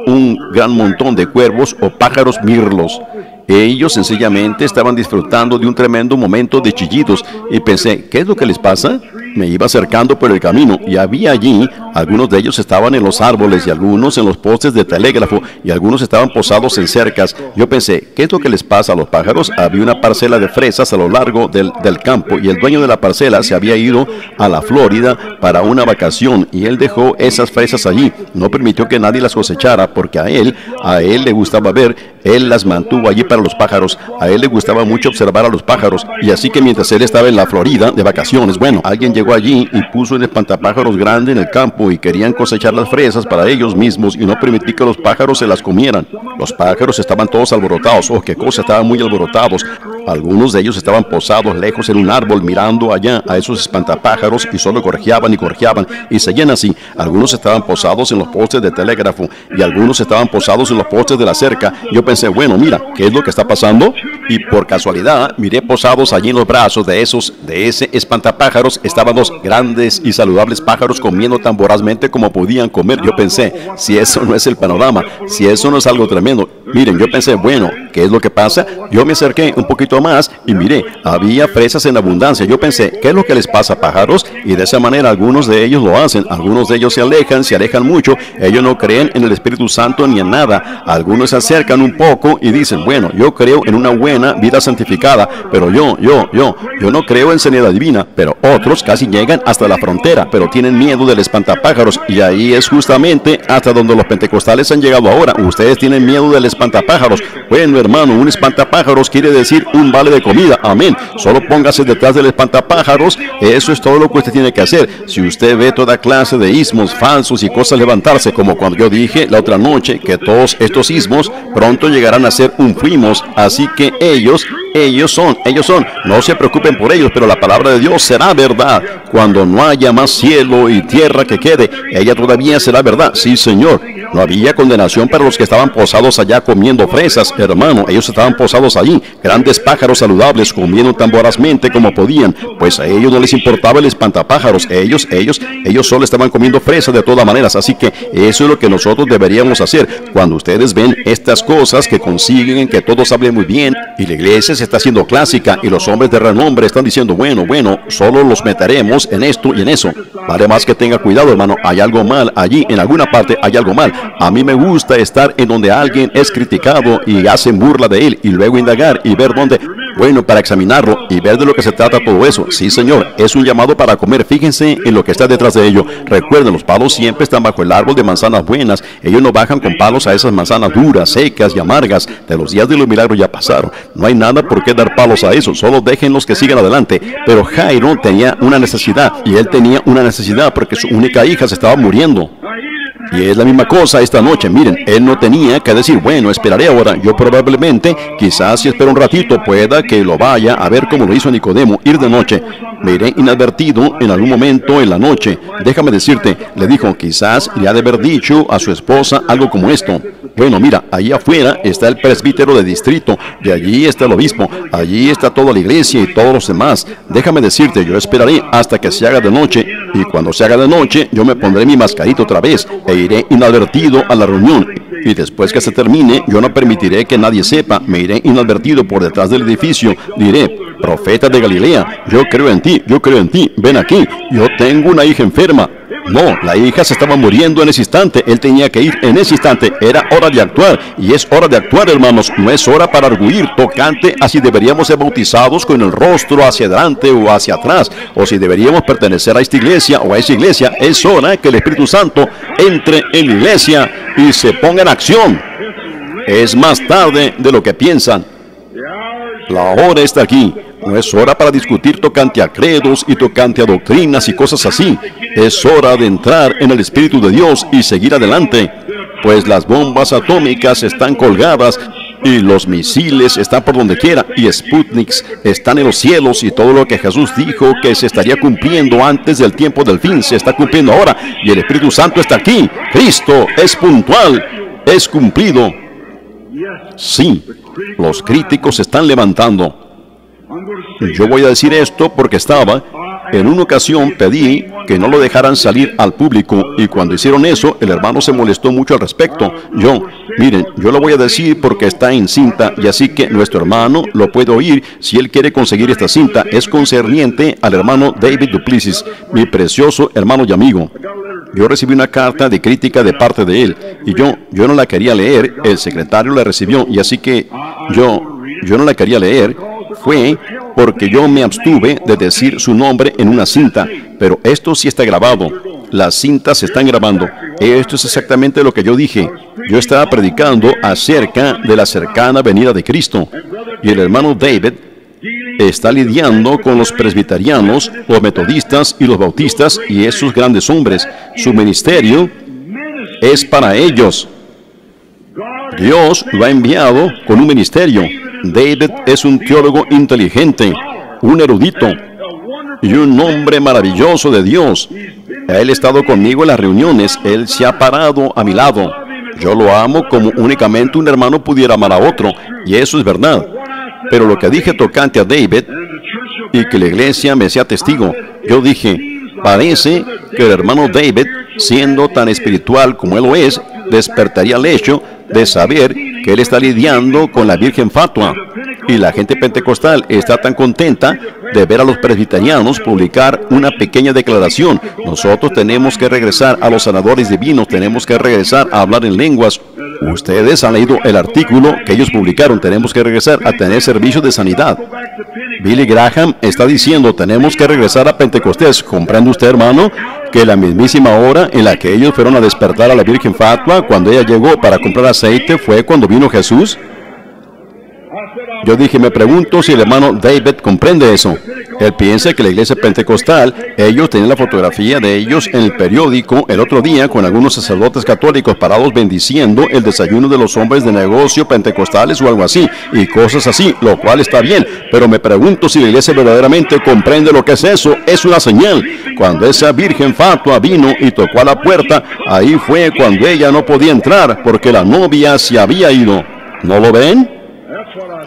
un gran montón de cuervos o pájaros mirlos ellos sencillamente estaban disfrutando de un tremendo momento de chillidos y pensé, ¿qué es lo que les pasa? Me iba acercando por el camino y había allí, algunos de ellos estaban en los árboles y algunos en los postes de telégrafo y algunos estaban posados en cercas. Yo pensé, ¿qué es lo que les pasa a los pájaros? Había una parcela de fresas a lo largo del, del campo y el dueño de la parcela se había ido a la Florida para una vacación y él dejó esas fresas allí. No permitió que nadie las cosechara porque a él, a él le gustaba ver, él las mantuvo allí para los pájaros. A él le gustaba mucho observar a los pájaros y así que mientras él estaba en la Florida de vacaciones, bueno, alguien llegó allí y puso un espantapájaros grande en el campo y querían cosechar las fresas para ellos mismos y no permití que los pájaros se las comieran. Los pájaros estaban todos alborotados, oh, qué cosa, estaban muy alborotados. Algunos de ellos estaban posados lejos en un árbol mirando allá a esos espantapájaros y solo corjeaban y corjeaban y seguían así. Algunos estaban posados en los postes de telégrafo y algunos estaban posados en los postes de la cerca. Yo pensé, bueno, mira, ¿qué es lo que está pasando? Y por casualidad miré posados allí en los brazos de esos, de ese espantapájaros, dos grandes y saludables pájaros comiendo tan vorazmente como podían comer. Yo pensé, si eso no es el panorama, si eso no es algo tremendo. Miren, yo pensé, bueno, ¿qué es lo que pasa? Yo me acerqué un poquito más y miré, había fresas en abundancia. Yo pensé, ¿qué es lo que les pasa, pájaros? Y de esa manera algunos de ellos lo hacen, algunos de ellos se alejan, se alejan mucho, ellos no creen en el Espíritu Santo ni en nada. Algunos se acercan un poco y dicen, bueno, yo creo en una buena vida santificada, pero yo, yo, yo, yo no creo en sanidad divina, pero otros casi llegan hasta la frontera, pero tienen miedo del espantapájaros y ahí es justamente hasta donde los pentecostales han llegado ahora. Ustedes tienen miedo del espantapájaros. Bueno, hermano, un espantapájaros quiere decir un vale de comida. Amén. Solo póngase detrás del espantapájaros. Eso es todo lo que usted tiene que hacer. Si usted ve toda clase de ismos falsos y cosas levantarse, como cuando yo dije la otra noche que todos estos ismos pronto llegarán a ser un fuimos, así que ellos ellos son, ellos son. No se preocupen por ellos, pero la palabra de Dios será verdad. Cuando no haya más cielo y tierra que quede, ella todavía será verdad. Sí, Señor. No había condenación para los que estaban posados allá comiendo fresas, hermano. Ellos estaban posados allí, grandes pájaros saludables, comiendo tan vorazmente como podían, pues a ellos no les importaba el espantapájaros. Ellos, ellos, ellos solo estaban comiendo fresas de todas maneras. Así que eso es lo que nosotros deberíamos hacer. Cuando ustedes ven estas cosas que consiguen que todos hablen muy bien y la iglesia se está haciendo clásica y los hombres de renombre están diciendo, bueno, bueno, solo los meteremos en esto y en eso. Vale más que tenga cuidado, hermano. Hay algo mal allí, en alguna parte hay algo mal. A mí me gusta estar en donde alguien es criticado y hacen burla de él y luego indagar y ver dónde, bueno, para examinarlo y ver de lo que se trata todo eso. Sí, señor, es un llamado para comer. Fíjense en lo que está detrás de ello. Recuerden, los palos siempre están bajo el árbol de manzanas buenas. Ellos no bajan con palos a esas manzanas duras, secas y amargas. De los días de los milagros ya pasaron. No hay nada por qué dar palos a eso. Solo déjenlos que sigan adelante. Pero Jairo tenía una necesidad y él tenía una necesidad porque su única hija se estaba muriendo. Y es la misma cosa esta noche. Miren, él no tenía que decir, bueno, esperaré ahora. Yo probablemente, quizás si espero un ratito, pueda que lo vaya a ver como lo hizo Nicodemo, ir de noche. Me iré inadvertido en algún momento en la noche. Déjame decirte, le dijo, quizás le ha de haber dicho a su esposa algo como esto. Bueno, mira, ahí afuera está el presbítero de distrito, y allí está el obispo, allí está toda la iglesia y todos los demás. Déjame decirte, yo esperaré hasta que se haga de noche, y cuando se haga de noche, yo me pondré mi mascarito otra vez e iré inadvertido a la reunión. Y después que se termine, yo no permitiré que nadie sepa, me iré inadvertido por detrás del edificio. Diré, profeta de Galilea, yo creo en ti, yo creo en ti, ven aquí, yo tengo una hija enferma. No, la hija se estaba muriendo en ese instante. Él tenía que ir en ese instante. Era hora de actuar. Y es hora de actuar, hermanos. No es hora para arguir tocante a si deberíamos ser bautizados con el rostro hacia adelante o hacia atrás. O si deberíamos pertenecer a esta iglesia o a esa iglesia. Es hora que el Espíritu Santo entre en la iglesia y se ponga en acción. Es más tarde de lo que piensan. La hora está aquí. No es hora para discutir tocante a credos y tocante a doctrinas y cosas así. Es hora de entrar en el Espíritu de Dios y seguir adelante. Pues las bombas atómicas están colgadas y los misiles están por donde quiera y Sputniks están en los cielos y todo lo que Jesús dijo que se estaría cumpliendo antes del tiempo del fin se está cumpliendo ahora y el Espíritu Santo está aquí. Cristo es puntual, es cumplido. Sí, los críticos se están levantando. Yo voy a decir esto porque estaba En una ocasión pedí que no lo dejaran salir al público y cuando hicieron eso, el hermano se molestó mucho al respecto. Yo, miren, yo lo voy a decir porque está en cinta y así que nuestro hermano lo puede oír si él quiere conseguir esta cinta. Es concerniente al hermano David Duplessis, mi precioso hermano y amigo. Yo recibí una carta de crítica de parte de él y yo, yo no la quería leer, el secretario la recibió y así que yo, yo no la quería leer. Fue porque yo me abstuve de decir su nombre en una cinta, pero esto sí está grabado. Las cintas se están grabando. Esto es exactamente lo que yo dije. Yo estaba predicando acerca de la cercana venida de Cristo. Y el hermano David está lidiando con los presbiterianos, los metodistas y los bautistas y esos grandes hombres. Su ministerio es para ellos. Dios lo ha enviado con un ministerio. David es un teólogo inteligente, un erudito y un hombre maravilloso de Dios. Él ha estado conmigo en las reuniones, él se ha parado a mi lado. Yo lo amo como únicamente un hermano pudiera amar a otro, y eso es verdad. Pero lo que dije tocante a David, y que la iglesia me sea testigo, yo dije, parece que el hermano David, siendo tan espiritual como él lo es, despertaría el hecho de saber que él está lidiando con la Virgen Fatua. Y la gente pentecostal está tan contenta de ver a los presbiterianos publicar una pequeña declaración. Nosotros tenemos que regresar a los sanadores divinos, tenemos que regresar a hablar en lenguas. Ustedes han leído el artículo que ellos publicaron, tenemos que regresar a tener servicio de sanidad. Billy Graham está diciendo, tenemos que regresar a Pentecostés. ¿Comprende usted, hermano? Que la mismísima hora en la que ellos fueron a despertar a la Virgen Fatua, cuando ella llegó para comprar aceite, fue cuando vino Jesús. Yo dije, me pregunto si el hermano David comprende eso. Él piensa que la iglesia pentecostal, ellos tenían la fotografía de ellos en el periódico el otro día con algunos sacerdotes católicos parados bendiciendo el desayuno de los hombres de negocio pentecostales o algo así, y cosas así, lo cual está bien. Pero me pregunto si la iglesia verdaderamente comprende lo que es eso. Es una señal. Cuando esa virgen fatua vino y tocó a la puerta, ahí fue cuando ella no podía entrar porque la novia se había ido. ¿No lo ven?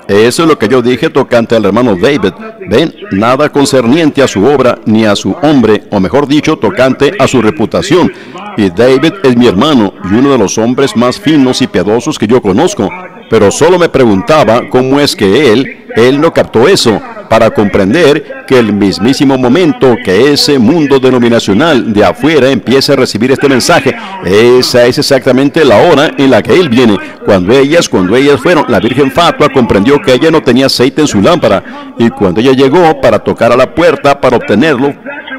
Eso es lo que yo dije tocante al hermano David. Ven, nada concerniente a su obra ni a su hombre, o mejor dicho, tocante a su reputación. Y David es mi hermano y uno de los hombres más finos y piadosos que yo conozco. Pero solo me preguntaba cómo es que él, él no captó eso para comprender que el mismísimo momento que ese mundo denominacional de afuera empiece a recibir este mensaje, esa es exactamente la hora en la que Él viene. Cuando ellas, cuando ellas fueron, la Virgen Fatua comprendió que ella no tenía aceite en su lámpara y cuando ella llegó para tocar a la puerta para obtenerlo,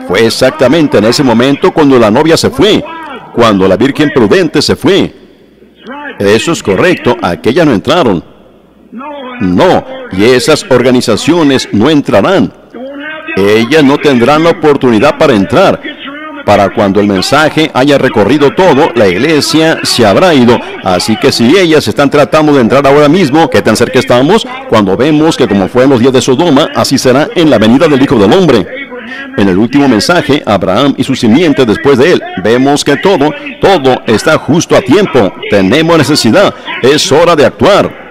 fue exactamente en ese momento cuando la novia se fue, cuando la Virgen Prudente se fue. Eso es correcto, aquellas no entraron. No, y esas organizaciones no entrarán. Ellas no tendrán la oportunidad para entrar. Para cuando el mensaje haya recorrido todo, la iglesia se habrá ido. Así que si ellas están tratando de entrar ahora mismo, ¿qué tan cerca estamos? Cuando vemos que como fue en los días de Sodoma, así será en la venida del Hijo del Hombre. En el último mensaje, Abraham y su simiente después de él, vemos que todo, todo está justo a tiempo. Tenemos necesidad. Es hora de actuar.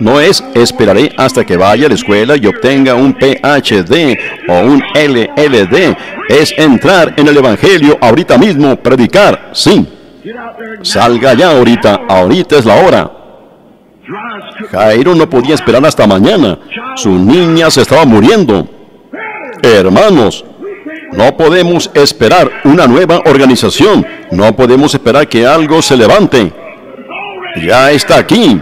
No es esperaré hasta que vaya a la escuela y obtenga un PhD o un LLD. Es entrar en el Evangelio ahorita mismo, predicar. Sí. Salga ya ahorita. Ahorita es la hora. Jairo no podía esperar hasta mañana. Su niña se estaba muriendo. Hermanos, no podemos esperar una nueva organización. No podemos esperar que algo se levante. Ya está aquí.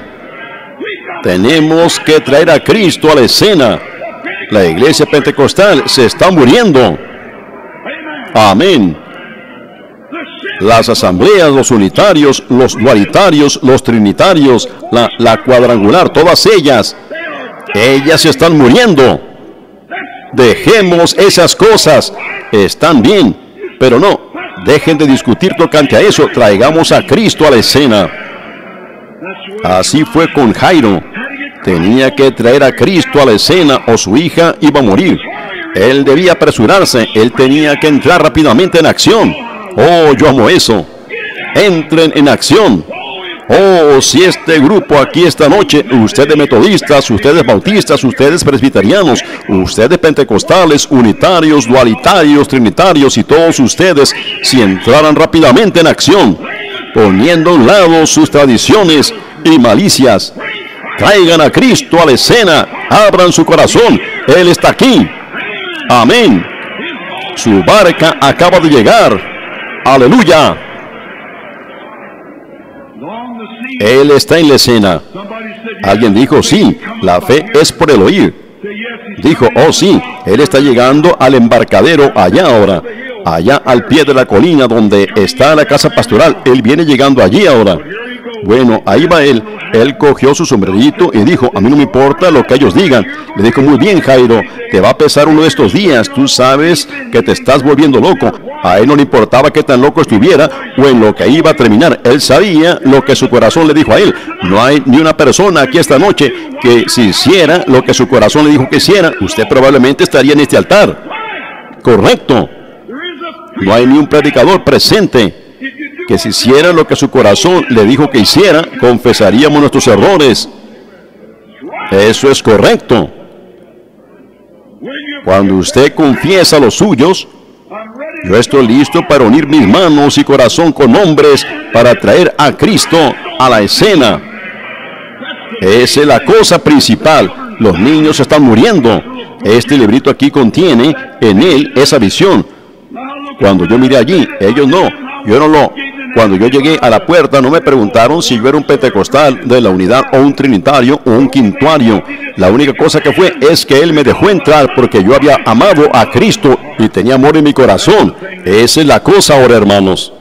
Tenemos que traer a Cristo a la escena. La iglesia pentecostal se está muriendo. Amén. Las asambleas, los unitarios, los dualitarios, los trinitarios, la, la cuadrangular, todas ellas, ellas se están muriendo. Dejemos esas cosas. Están bien, pero no. Dejen de discutir tocante a eso. Traigamos a Cristo a la escena. Así fue con Jairo. Tenía que traer a Cristo a la escena o su hija iba a morir. Él debía apresurarse, él tenía que entrar rápidamente en acción. Oh, yo amo eso. Entren en acción. Oh, si este grupo aquí esta noche, ustedes metodistas, ustedes bautistas, ustedes presbiterianos, ustedes pentecostales, unitarios, dualitarios, trinitarios y todos ustedes, si entraran rápidamente en acción, poniendo a un lado sus tradiciones y malicias, traigan a Cristo a la escena, abran su corazón, Él está aquí. Amén. Su barca acaba de llegar. Aleluya. Él está en la escena. Alguien dijo, sí, la fe es por el oír. Dijo, oh sí, Él está llegando al embarcadero allá ahora, allá al pie de la colina donde está la casa pastoral. Él viene llegando allí ahora. Bueno, ahí va él. Él cogió su sombrerito y dijo, a mí no me importa lo que ellos digan. Le dijo, muy bien, Jairo, te va a pesar uno de estos días. Tú sabes que te estás volviendo loco. A él no le importaba qué tan loco estuviera o en lo que iba a terminar. Él sabía lo que su corazón le dijo a él. No hay ni una persona aquí esta noche que si hiciera lo que su corazón le dijo que hiciera, usted probablemente estaría en este altar. Correcto. No hay ni un predicador presente que si hiciera lo que su corazón le dijo que hiciera, confesaríamos nuestros errores. Eso es correcto. Cuando usted confiesa los suyos, yo estoy listo para unir mis manos y corazón con hombres para traer a Cristo a la escena. Esa es la cosa principal. Los niños están muriendo. Este librito aquí contiene en él esa visión. Cuando yo miré allí, ellos no. Yo no lo cuando yo llegué a la puerta no me preguntaron si yo era un pentecostal de la unidad o un trinitario o un quintuario. La única cosa que fue es que Él me dejó entrar porque yo había amado a Cristo y tenía amor en mi corazón. Esa es la cosa ahora, hermanos.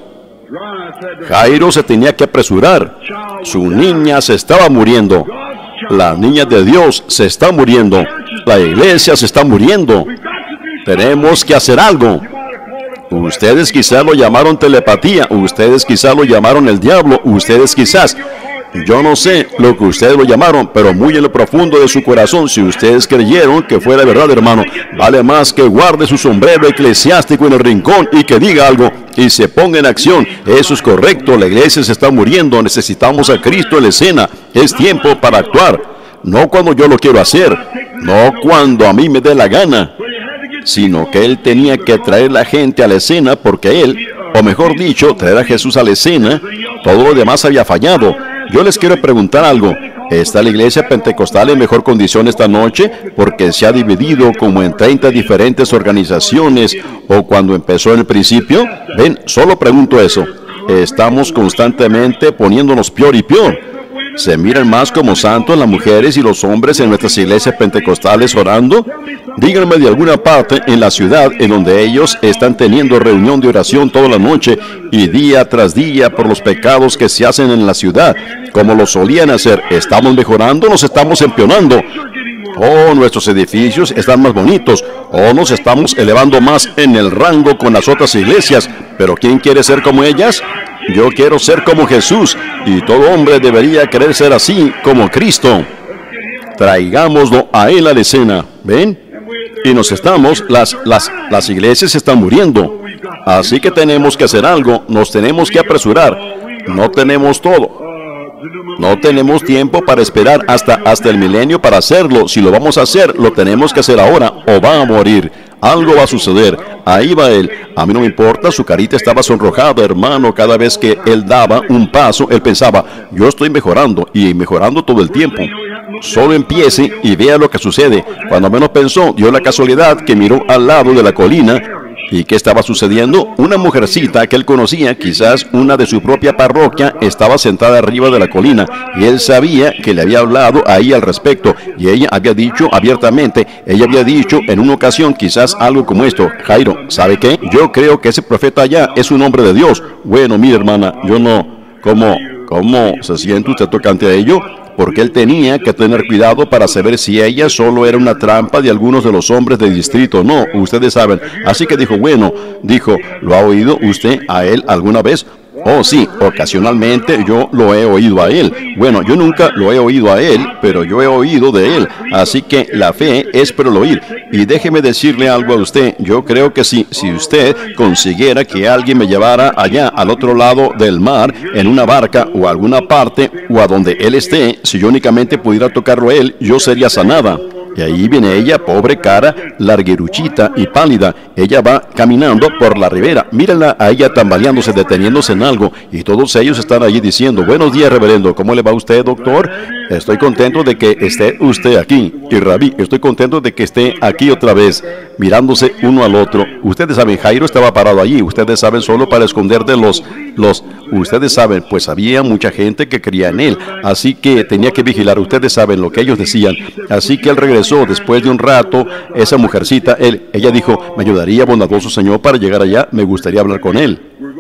Jairo se tenía que apresurar. Su niña se estaba muriendo. La niña de Dios se está muriendo. La iglesia se está muriendo. Tenemos que hacer algo. Ustedes quizás lo llamaron telepatía, ustedes quizás lo llamaron el diablo, ustedes quizás, yo no sé lo que ustedes lo llamaron, pero muy en lo profundo de su corazón, si ustedes creyeron que fuera verdad, hermano, vale más que guarde su sombrero eclesiástico en el rincón y que diga algo y se ponga en acción. Eso es correcto, la iglesia se está muriendo, necesitamos a Cristo en la escena, es tiempo para actuar. No cuando yo lo quiero hacer, no cuando a mí me dé la gana, sino que él tenía que traer la gente a la escena porque él, o mejor dicho, traer a Jesús a la escena, todo lo demás había fallado. Yo les quiero preguntar algo. ¿Está la iglesia pentecostal en mejor condición esta noche? Porque se ha dividido como en 30 diferentes organizaciones o cuando empezó en el principio. Ven, solo pregunto eso. Estamos constantemente poniéndonos peor y peor. ¿Se miran más como santos las mujeres y los hombres en nuestras iglesias pentecostales orando? Díganme de alguna parte en la ciudad en donde ellos están teniendo reunión de oración toda la noche y día tras día por los pecados que se hacen en la ciudad, como lo solían hacer. ¿Estamos mejorando nos estamos empeorando? Oh, nuestros edificios están más bonitos. Oh, nos estamos elevando más en el rango con las otras iglesias. Pero ¿quién quiere ser como ellas? Yo quiero ser como Jesús y todo hombre debería querer ser así como Cristo. Traigámoslo a Él a la escena. ¿Ven? Y nos estamos, las, las, las iglesias están muriendo. Así que tenemos que hacer algo, nos tenemos que apresurar. No tenemos todo. No tenemos tiempo para esperar hasta, hasta el milenio para hacerlo. Si lo vamos a hacer, lo tenemos que hacer ahora o va a morir. Algo va a suceder. Ahí va él. A mí no me importa, su carita estaba sonrojada, hermano. Cada vez que él daba un paso, él pensaba, yo estoy mejorando y mejorando todo el tiempo. Solo empiece y vea lo que sucede. Cuando menos pensó, dio la casualidad que miró al lado de la colina ¿Y qué estaba sucediendo? Una mujercita que él conocía, quizás una de su propia parroquia, estaba sentada arriba de la colina y él sabía que le había hablado ahí al respecto y ella había dicho abiertamente, ella había dicho en una ocasión quizás algo como esto, Jairo, ¿sabe qué? Yo creo que ese profeta allá es un hombre de Dios. Bueno, mi hermana, yo no, ¿cómo, cómo se siente usted tocante a ello? porque él tenía que tener cuidado para saber si ella solo era una trampa de algunos de los hombres del distrito. No, ustedes saben. Así que dijo, bueno, dijo, ¿lo ha oído usted a él alguna vez? Oh, sí, ocasionalmente yo lo he oído a él. Bueno, yo nunca lo he oído a él, pero yo he oído de él. Así que la fe es por el oír. Y déjeme decirle algo a usted. Yo creo que si, si usted consiguiera que alguien me llevara allá al otro lado del mar, en una barca o alguna parte, o a donde él esté, si yo únicamente pudiera tocarlo a él, yo sería sanada. Y ahí viene ella, pobre cara, largueruchita y pálida. Ella va caminando por la ribera. Mírenla a ella tambaleándose, deteniéndose en algo. Y todos ellos están allí diciendo, buenos días, reverendo. ¿Cómo le va a usted, doctor? Estoy contento de que esté usted aquí. Y Rabí, estoy contento de que esté aquí otra vez, mirándose uno al otro. Ustedes saben, Jairo estaba parado allí. Ustedes saben solo para esconder de los, los, ustedes saben, pues había mucha gente que creía en él. Así que tenía que vigilar. Ustedes saben lo que ellos decían. Así que él regresó después de un rato, esa mujercita, él, ella dijo, me ayudaría bondadoso Señor para llegar allá, me gustaría hablar con él.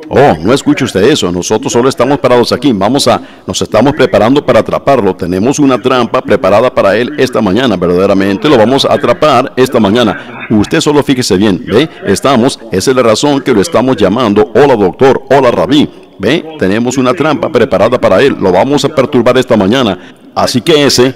Oh, no escuche usted eso, nosotros solo estamos parados aquí, vamos a, nos estamos preparando para atraparlo, tenemos una trampa preparada para él esta mañana, verdaderamente lo vamos a atrapar esta mañana. Usted solo fíjese bien, ¿ve? Estamos, esa es la razón que lo estamos llamando, hola doctor, hola rabí, ¿ve? Tenemos una trampa preparada para él, lo vamos a perturbar esta mañana. Así que ese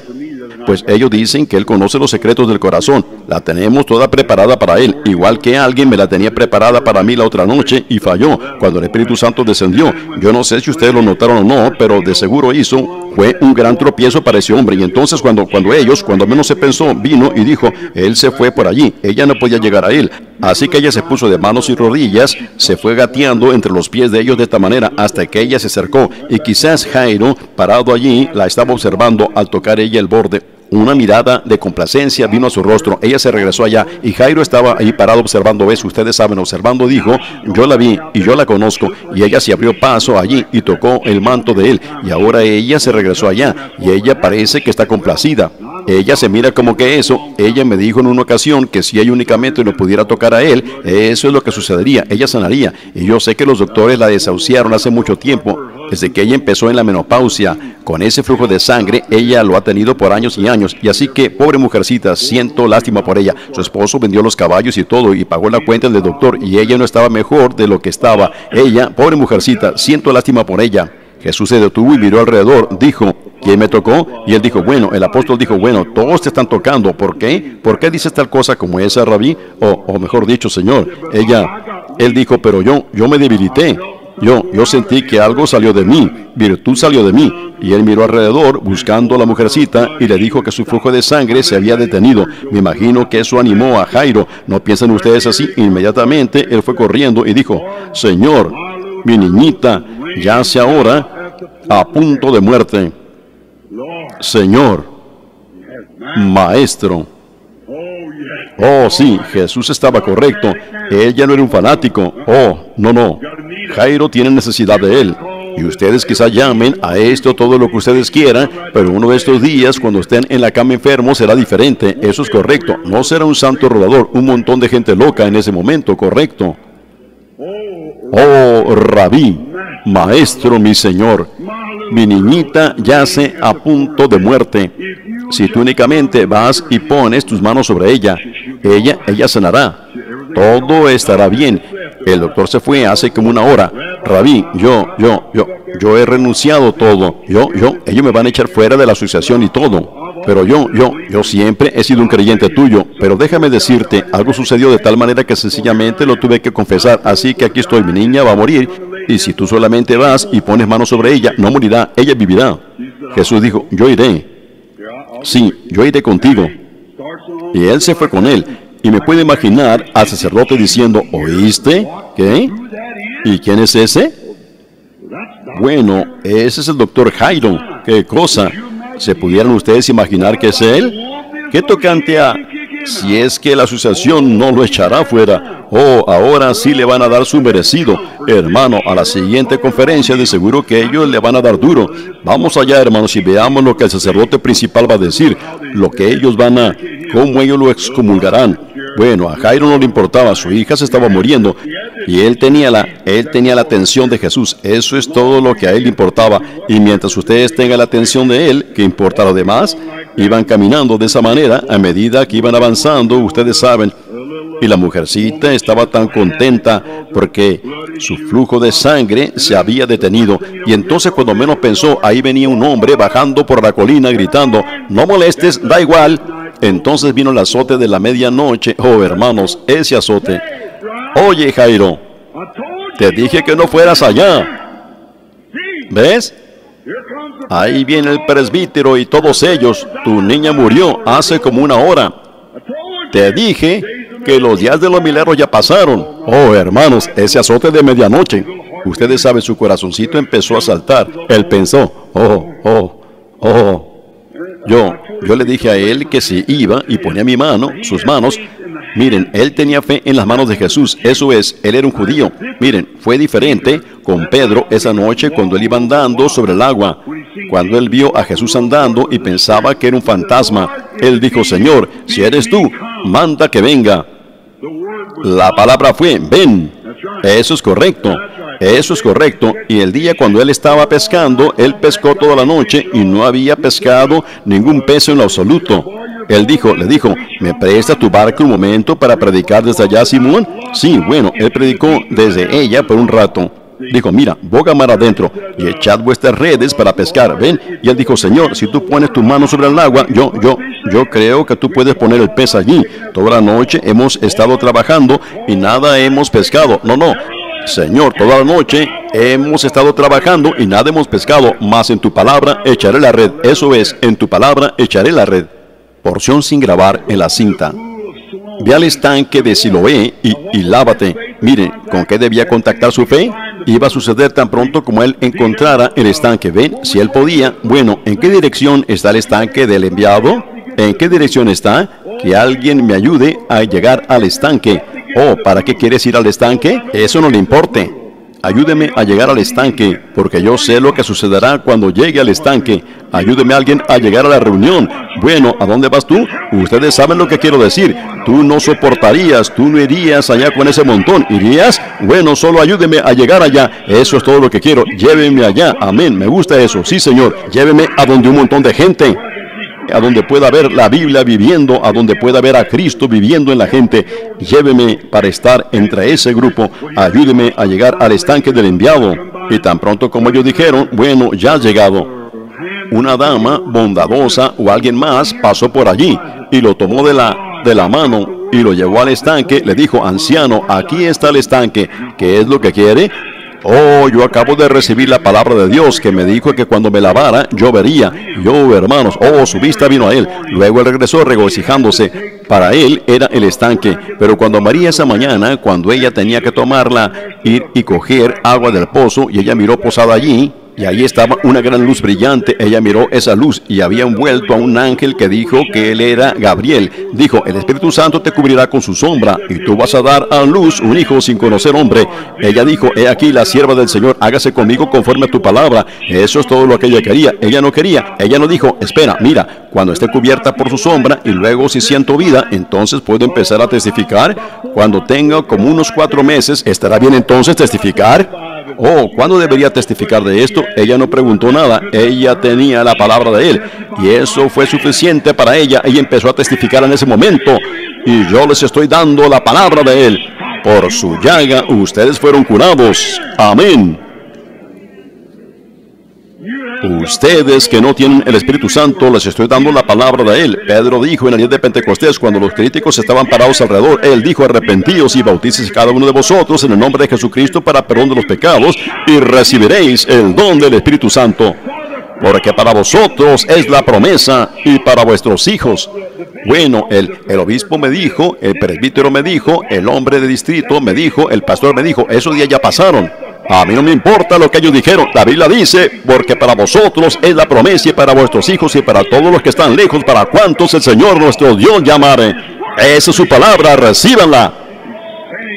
pues ellos dicen que Él conoce los secretos del corazón. La tenemos toda preparada para Él, igual que alguien me la tenía preparada para mí la otra noche y falló cuando el Espíritu Santo descendió. Yo no sé si ustedes lo notaron o no, pero de seguro hizo, fue un gran tropiezo para ese hombre. Y entonces cuando, cuando ellos, cuando menos se pensó, vino y dijo, Él se fue por allí, ella no podía llegar a Él. Así que ella se puso de manos y rodillas, se fue gateando entre los pies de ellos de esta manera hasta que ella se acercó. Y quizás Jairo, parado allí, la estaba observando al tocar ella el borde una mirada de complacencia vino a su rostro. Ella se regresó allá y Jairo estaba ahí parado observando eso. Ustedes saben, observando dijo, yo la vi y yo la conozco. Y ella se abrió paso allí y tocó el manto de él. Y ahora ella se regresó allá y ella parece que está complacida. Ella se mira como que eso. Ella me dijo en una ocasión que si ella únicamente no pudiera tocar a él, eso es lo que sucedería. Ella sanaría. Y yo sé que los doctores la desahuciaron hace mucho tiempo. Desde que ella empezó en la menopausia, con ese flujo de sangre, ella lo ha tenido por años y años. Y así que, pobre mujercita, siento lástima por ella. Su esposo vendió los caballos y todo y pagó la cuenta del doctor y ella no estaba mejor de lo que estaba. Ella, pobre mujercita, siento lástima por ella. Jesús se detuvo y miró alrededor. Dijo, ¿quién me tocó? Y él dijo, bueno, el apóstol dijo, bueno, todos te están tocando. ¿Por qué? ¿Por qué dices tal cosa como esa, rabí? O, o mejor dicho, Señor. Ella, él dijo, pero yo, yo me debilité. Yo, yo sentí que algo salió de mí, virtud salió de mí. Y él miró alrededor buscando a la mujercita y le dijo que su flujo de sangre se había detenido. Me imagino que eso animó a Jairo. ¿No piensan ustedes así? Inmediatamente él fue corriendo y dijo, Señor, mi niñita yace ahora a punto de muerte. Señor, Maestro. Oh, sí, Jesús estaba correcto. Él ya no era un fanático. Oh, no, no. Jairo tiene necesidad de él. Y ustedes quizá llamen a esto todo lo que ustedes quieran, pero uno de estos días, cuando estén en la cama enfermo, será diferente. Eso es correcto. No será un santo rodador, un montón de gente loca en ese momento, correcto. Oh, rabí, maestro, mi señor, mi niñita yace a punto de muerte. Si tú únicamente vas y pones tus manos sobre ella, ella, ella sanará. Todo estará bien. El doctor se fue hace como una hora. Rabí, yo, yo, yo, yo he renunciado todo. Yo, yo, ellos me van a echar fuera de la asociación y todo. Pero yo, yo, yo siempre he sido un creyente tuyo. Pero déjame decirte, algo sucedió de tal manera que sencillamente lo tuve que confesar. Así que aquí estoy, mi niña va a morir. Y si tú solamente vas y pones manos sobre ella, no morirá, ella vivirá. Jesús dijo, yo iré. Sí, yo iré contigo. Y él se fue con él. Y me puedo imaginar al sacerdote diciendo, ¿oíste? ¿Qué? ¿Y quién es ese? Bueno, ese es el doctor Jairo. ¿Qué cosa? ¿Se pudieran ustedes imaginar que es él? ¿Qué tocante a si es que la asociación no lo echará fuera? Oh, ahora sí le van a dar su merecido. Hermano, a la siguiente conferencia de seguro que ellos le van a dar duro. Vamos allá, hermanos, y veamos lo que el sacerdote principal va a decir, lo que ellos van a, cómo ellos lo excomulgarán. Bueno, a Jairo no le importaba, su hija se estaba muriendo y él tenía la, él tenía la atención de Jesús. Eso es todo lo que a él le importaba. Y mientras ustedes tengan la atención de él, ¿qué importa lo demás? Iban caminando de esa manera a medida que iban avanzando, ustedes saben. Y la mujercita estaba tan contenta porque Su flujo de sangre se había detenido y entonces cuando menos pensó, ahí venía un hombre bajando por la colina gritando, no molestes, da igual. Entonces vino el azote de la medianoche. Oh, hermanos, ese azote. Oye, Jairo, te dije que no fueras allá. ¿Ves? Ahí viene el presbítero y todos ellos. Tu niña murió hace como una hora. Te dije que los días de los milagros ya pasaron. Oh, hermanos, ese azote de medianoche. Ustedes saben, su corazoncito empezó a saltar. Él pensó, oh, oh, oh. Yo, yo le dije a él que si iba y ponía mi mano, sus manos, Miren, él tenía fe en las manos de Jesús, eso es, él era un judío. Miren, fue diferente con Pedro esa noche cuando él iba andando sobre el agua. Cuando él vio a Jesús andando y pensaba que era un fantasma, él dijo, Señor, si eres tú, manda que venga. La palabra fue, ven. Eso es correcto. Eso es correcto. Y el día cuando él estaba pescando, él pescó toda la noche y no había pescado ningún peso en absoluto. Él dijo, le dijo, ¿me presta tu barco un momento para predicar desde allá, Simón? Sí, bueno, él predicó desde ella por un rato. Dijo, mira, boga mar adentro y echad vuestras redes para pescar. Ven. Y él dijo, Señor, si tú pones tu mano sobre el agua, yo, yo, yo creo que tú puedes poner el pez allí. Toda la noche hemos estado trabajando y nada hemos pescado. No, no. Señor, toda la noche hemos estado trabajando y nada hemos pescado, mas en tu palabra echaré la red. Eso es, en tu palabra echaré la red porción sin grabar en la cinta. Ve al estanque de Siloé y, y lávate. Mire, ¿con qué debía contactar su fe? Iba a suceder tan pronto como él encontrara el estanque. Ven, si él podía. Bueno, ¿en qué dirección está el estanque del enviado? ¿En qué dirección está? Que alguien me ayude a llegar al estanque. Oh, ¿para qué quieres ir al estanque? Eso no le importe. Ayúdeme a llegar al estanque, porque yo sé lo que sucederá cuando llegue al estanque. Ayúdeme a alguien a llegar a la reunión. Bueno, ¿a dónde vas tú? Ustedes saben lo que quiero decir. Tú no soportarías, tú no irías allá con ese montón. ¿Irías? Bueno, solo ayúdeme a llegar allá. Eso es todo lo que quiero. Lléveme allá. Amén. Me gusta eso. Sí, Señor. Lléveme a donde un montón de gente a donde pueda ver la Biblia viviendo, a donde pueda ver a Cristo viviendo en la gente. Lléveme para estar entre ese grupo, ayúdeme a llegar al estanque del enviado. Y tan pronto como ellos dijeron, bueno, ya ha llegado. Una dama bondadosa o alguien más pasó por allí y lo tomó de la, de la mano y lo llevó al estanque. Le dijo, anciano, aquí está el estanque. ¿Qué es lo que quiere? Oh, yo acabo de recibir la palabra de Dios que me dijo que cuando me lavara yo vería. Yo, hermanos, oh, su vista vino a él. Luego él regresó regocijándose. Para él era el estanque. Pero cuando María esa mañana, cuando ella tenía que tomarla, ir y coger agua del pozo, y ella miró posada allí, y ahí estaba una gran luz brillante. Ella miró esa luz y había envuelto a un ángel que dijo que él era Gabriel. Dijo, el Espíritu Santo te cubrirá con su sombra y tú vas a dar a luz un hijo sin conocer hombre. Ella dijo, he aquí la sierva del Señor, hágase conmigo conforme a tu palabra. Eso es todo lo que ella quería. Ella no quería. Ella no dijo, espera, mira, cuando esté cubierta por su sombra y luego si siento vida, entonces puedo empezar a testificar. Cuando tenga como unos cuatro meses, ¿estará bien entonces testificar? Oh, ¿cuándo debería testificar de esto? Ella no preguntó nada, ella tenía la palabra de él y eso fue suficiente para ella. Ella empezó a testificar en ese momento y yo les estoy dando la palabra de él. Por su llaga ustedes fueron curados. Amén. Ustedes que no tienen el Espíritu Santo, les estoy dando la palabra de Él. Pedro dijo en el día de Pentecostés, cuando los críticos estaban parados alrededor, Él dijo, arrepentíos y bautícese cada uno de vosotros en el nombre de Jesucristo para perdón de los pecados y recibiréis el don del Espíritu Santo. Porque para vosotros es la promesa y para vuestros hijos. Bueno, el, el obispo me dijo, el presbítero me dijo, el hombre de distrito me dijo, el pastor me dijo, esos días ya pasaron. A mí no me importa lo que ellos dijeron. La Biblia dice, porque para vosotros es la promesa y para vuestros hijos y para todos los que están lejos, para cuantos el Señor nuestro Dios llamare. Esa es su palabra, recíbanla.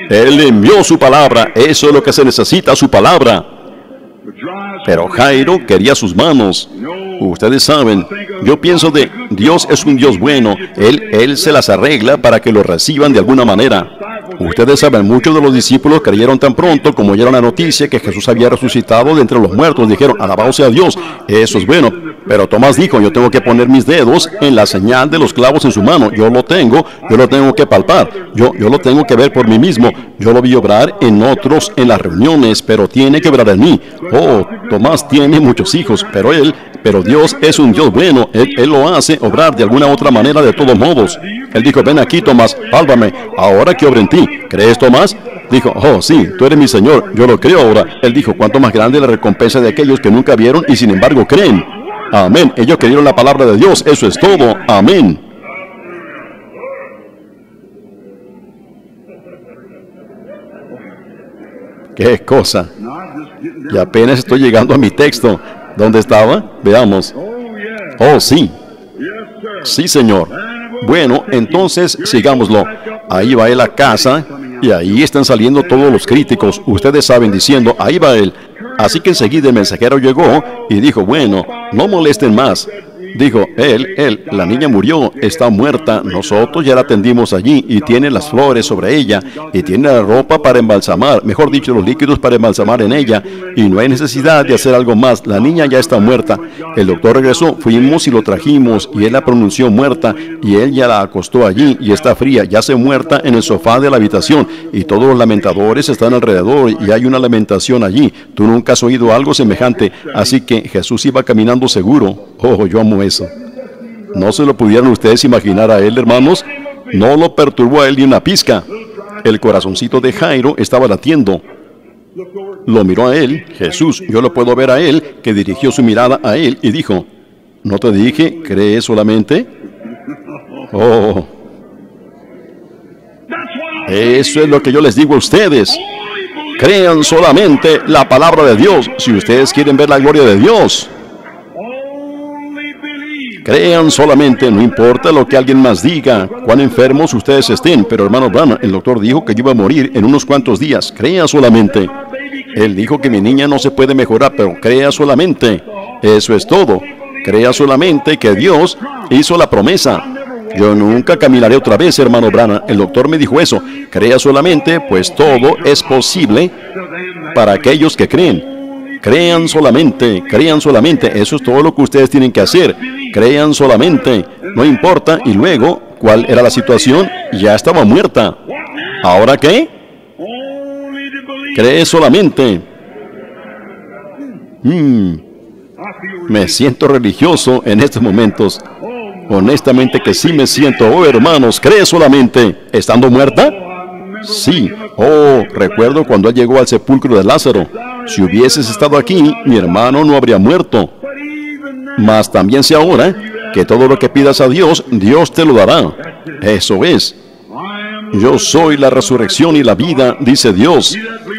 Él envió su palabra, eso es lo que se necesita, su palabra. Pero Jairo quería sus manos. Ustedes saben, yo pienso de Dios es un Dios bueno. Él, él se las arregla para que lo reciban de alguna manera. Ustedes saben, muchos de los discípulos creyeron tan pronto como oyeron la noticia que Jesús había resucitado de entre los muertos. Dijeron, alabado sea Dios, eso es bueno. Pero Tomás dijo, yo tengo que poner mis dedos en la señal de los clavos en su mano. Yo lo tengo, yo lo tengo que palpar. Yo, yo lo tengo que ver por mí mismo. Yo lo vi obrar en otros en las reuniones, pero tiene que obrar en mí. Oh, Tomás tiene muchos hijos, pero él, pero Dios es un Dios bueno. Él, lo hace obrar de alguna otra manera de todos modos. Él dijo, ven aquí, Tomás, pálpame. Ahora que obre en ti. ¿Crees, Tomás? Dijo, oh, sí, tú eres mi Señor. Yo lo creo ahora. Él dijo, ¿cuánto más grande la recompensa de aquellos que nunca vieron y sin embargo creen? Amén. Ellos creyeron la palabra de Dios. Eso es todo. Amén. Qué cosa. Y apenas estoy llegando a mi texto. ¿Dónde estaba? Veamos. Oh, sí. Sí, Señor. Bueno, entonces sigámoslo. Ahí va él a casa y ahí están saliendo todos los críticos. Ustedes saben diciendo, ahí va él. Así que enseguida el mensajero llegó y dijo, bueno, no molesten más. Dijo, él, él, la niña murió, está muerta, nosotros ya la atendimos allí y tiene las flores sobre ella y tiene la ropa para embalsamar, mejor dicho, los líquidos para embalsamar en ella y no hay necesidad de hacer algo más, la niña ya está muerta. El doctor regresó, fuimos y lo trajimos y él la pronunció muerta y él ya la acostó allí y está fría, ya se muerta en el sofá de la habitación y todos los lamentadores están alrededor y hay una lamentación allí. Tú nunca has oído algo semejante, así que Jesús iba caminando seguro. Oh, yo amo eso. ¿No se lo pudieron ustedes imaginar a él, hermanos? No lo perturbó a él ni una pizca. El corazoncito de Jairo estaba latiendo. Lo miró a él, Jesús, yo lo puedo ver a él, que dirigió su mirada a él y dijo, ¿no te dije, cree solamente? Oh, eso es lo que yo les digo a ustedes. Crean solamente la palabra de Dios si ustedes quieren ver la gloria de Dios. Crean solamente, no importa lo que alguien más diga, cuán enfermos ustedes estén, pero hermano Branham, el doctor dijo que yo iba a morir en unos cuantos días. Crea solamente. Él dijo que mi niña no se puede mejorar, pero crea solamente. Eso es todo. Crea solamente que Dios hizo la promesa. Yo nunca caminaré otra vez, hermano Branham. El doctor me dijo eso. Crea solamente, pues todo es posible para aquellos que creen. Crean solamente, crean solamente. Eso es todo lo que ustedes tienen que hacer. Crean solamente. No importa. Y luego, ¿cuál era la situación? Ya estaba muerta. ¿Ahora qué? Cree solamente. Hmm. Me siento religioso en estos momentos. Honestamente que sí me siento. Oh, hermanos, cree solamente. ¿Estando muerta? Sí. Oh, recuerdo cuando él llegó al sepulcro de Lázaro. Si hubieses estado aquí, mi hermano no habría muerto. Mas también sé ahora que todo lo que pidas a Dios, Dios te lo dará. Eso es. Yo soy la resurrección y la vida, dice Dios.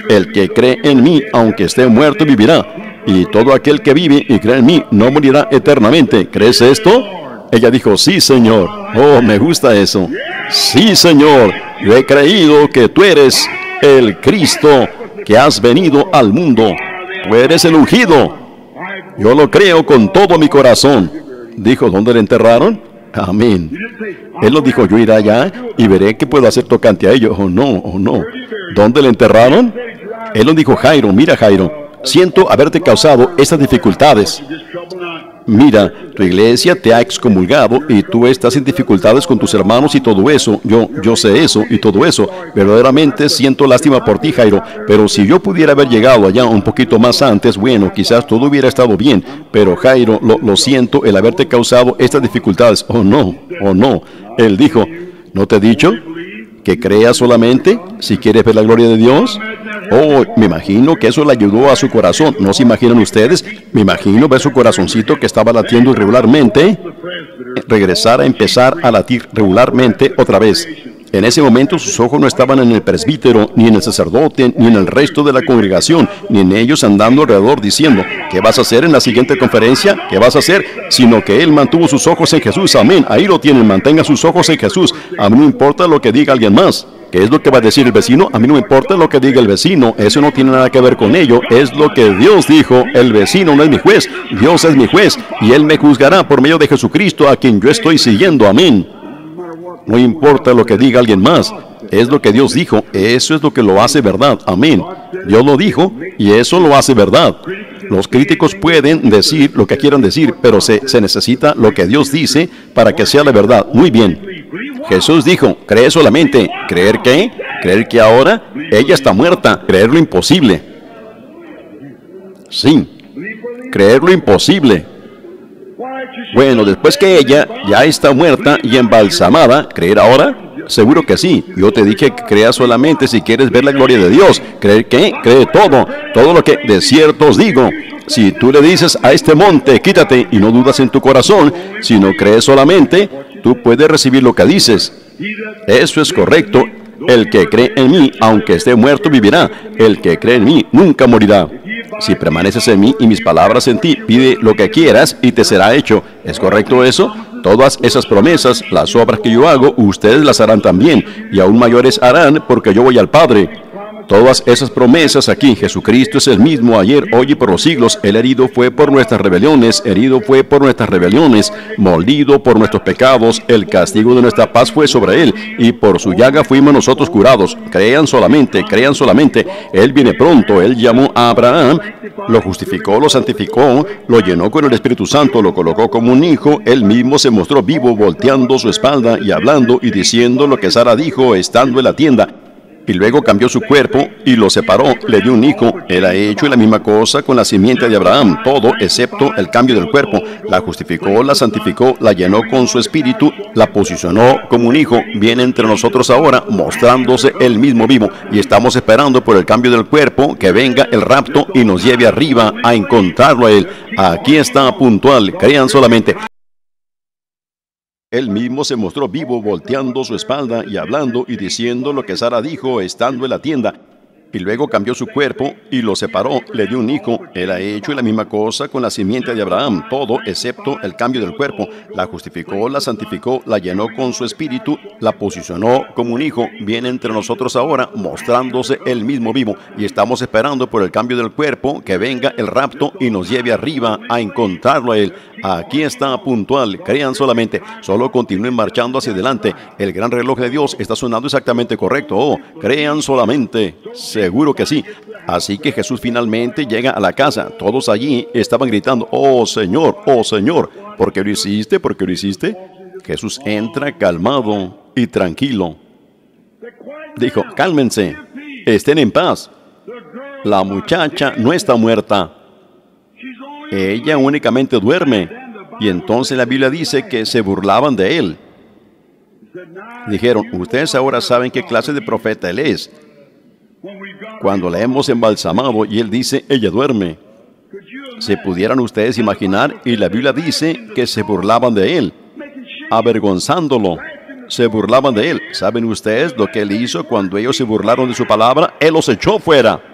El que cree en mí, aunque esté muerto, vivirá. Y todo aquel que vive y cree en mí, no morirá eternamente. ¿Crees esto? Ella dijo, sí, Señor. Oh, me gusta eso. Sí, Señor. Yo he creído que tú eres el Cristo que has venido al mundo. Tú eres el ungido. Yo lo creo con todo mi corazón. Dijo, ¿dónde le enterraron? Amén. Él lo dijo, yo iré allá y veré qué puedo hacer tocante a ellos. Oh, no, oh, no. ¿Dónde le enterraron? Él lo dijo, Jairo, mira Jairo, siento haberte causado estas dificultades mira, tu iglesia te ha excomulgado y tú estás en dificultades con tus hermanos y todo eso. Yo, yo sé eso y todo eso. Verdaderamente siento lástima por ti, Jairo. Pero si yo pudiera haber llegado allá un poquito más antes, bueno, quizás todo hubiera estado bien. Pero Jairo, lo, lo siento el haberte causado estas dificultades. Oh no, oh no. Él dijo, ¿no te he dicho que creas solamente si quieres ver la gloria de Dios? Oh, me imagino que eso le ayudó a su corazón. ¿No se imaginan ustedes? Me imagino ver su corazoncito que estaba latiendo irregularmente, regresar a empezar a latir regularmente otra vez. En ese momento sus ojos no estaban en el presbítero, ni en el sacerdote, ni en el resto de la congregación, ni en ellos andando alrededor diciendo, ¿qué vas a hacer en la siguiente conferencia? ¿Qué vas a hacer? Sino que él mantuvo sus ojos en Jesús. Amén. Ahí lo tienen. Mantenga sus ojos en Jesús. A mí no importa lo que diga alguien más. ¿Qué es lo que va a decir el vecino? A mí no me importa lo que diga el vecino, eso no tiene nada que ver con ello, es lo que Dios dijo, el vecino no es mi juez, Dios es mi juez, y Él me juzgará por medio de Jesucristo a quien yo estoy siguiendo, amén. No importa lo que diga alguien más, Es lo que Dios dijo, eso es lo que lo hace verdad. Amén. Dios lo dijo y eso lo hace verdad. Los críticos pueden decir lo que quieran decir, pero se, se necesita lo que Dios dice para que sea la verdad. Muy bien. Jesús dijo, cree solamente. ¿Creer qué? Creer que ahora ella está muerta. Creer lo imposible. Sí. Creer lo imposible. Bueno, después que ella ya está muerta y embalsamada, ¿creer ahora? Seguro que sí. Yo te dije que crea solamente si quieres ver la gloria de Dios. ¿Creer qué? Cree todo. Todo lo que de cierto os digo. Si tú le dices a este monte, quítate y no dudas en tu corazón, si no crees solamente, tú puedes recibir lo que dices. Eso es correcto. El que cree en mí, aunque esté muerto, vivirá. El que cree en mí, nunca morirá. Si permaneces en mí y mis palabras en ti, pide lo que quieras y te será hecho. ¿Es correcto eso? Todas esas promesas, las obras que yo hago, ustedes las harán también, y aún mayores harán porque yo voy al Padre. Todas esas promesas aquí, Jesucristo es el mismo ayer, hoy y por los siglos. El herido fue por nuestras rebeliones, herido fue por nuestras rebeliones, molido por nuestros pecados. El castigo de nuestra paz fue sobre él, y por su llaga fuimos nosotros curados. Crean solamente, crean solamente. Él viene pronto, él llamó a Abraham, lo justificó, lo santificó, lo llenó con el Espíritu Santo, lo colocó como un hijo. Él mismo se mostró vivo, volteando su espalda y hablando y diciendo lo que Sara dijo estando en la tienda y luego cambió su cuerpo y lo separó, le dio un hijo. Él ha hecho la misma cosa con la simiente de Abraham, todo excepto el cambio del cuerpo. La justificó, la santificó, la llenó con su espíritu, la posicionó como un hijo. Viene entre nosotros ahora mostrándose el mismo vivo y estamos esperando por el cambio del cuerpo que venga el rapto y nos lleve arriba a encontrarlo a él. Aquí está puntual, crean solamente. Él mismo se mostró vivo volteando su espalda y hablando y diciendo lo que Sara dijo estando en la tienda y luego cambió su cuerpo y lo separó, le dio un hijo. Él ha hecho la misma cosa con la simiente de Abraham, todo excepto el cambio del cuerpo. La justificó, la santificó, la llenó con su espíritu, la posicionó como un hijo. Viene entre nosotros ahora mostrándose el mismo vivo y estamos esperando por el cambio del cuerpo que venga el rapto y nos lleve arriba a encontrarlo a él. Aquí está puntual, crean solamente, solo continúen marchando hacia adelante. El gran reloj de Dios está sonando exactamente correcto. Oh, crean solamente. Seguro que sí. Así que Jesús finalmente llega a la casa. Todos allí estaban gritando, oh Señor, oh Señor, ¿por qué lo hiciste? ¿Por qué lo hiciste? Jesús entra calmado y tranquilo. Dijo, cálmense, estén en paz. La muchacha no está muerta. Ella únicamente duerme. Y entonces la Biblia dice que se burlaban de él. Dijeron, ustedes ahora saben qué clase de profeta él es cuando la hemos embalsamado y él dice, ella duerme. Se pudieran ustedes imaginar y la Biblia dice que se burlaban de él, avergonzándolo. Se burlaban de él. ¿Saben ustedes lo que él hizo cuando ellos se burlaron de su palabra? Él los echó fuera.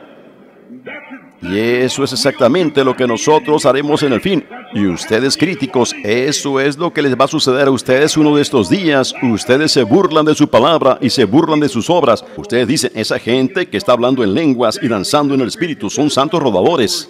Y eso es exactamente lo que nosotros haremos en el fin. Y ustedes críticos, eso es lo que les va a suceder a ustedes uno de estos días. Ustedes se burlan de su palabra y se burlan de sus obras. Ustedes dicen, esa gente que está hablando en lenguas y danzando en el espíritu son santos rodadores.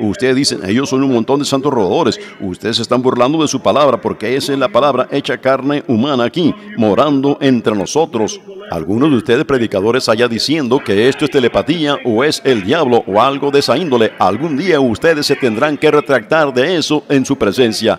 Ustedes dicen, ellos son un montón de santos rodadores. Ustedes están burlando de su palabra porque esa es la palabra hecha carne humana aquí, morando entre nosotros. Algunos de ustedes predicadores allá diciendo que esto es telepatía o es el diablo o algo de esa índole. Algún día ustedes se tendrán que retractar de eso en su presencia.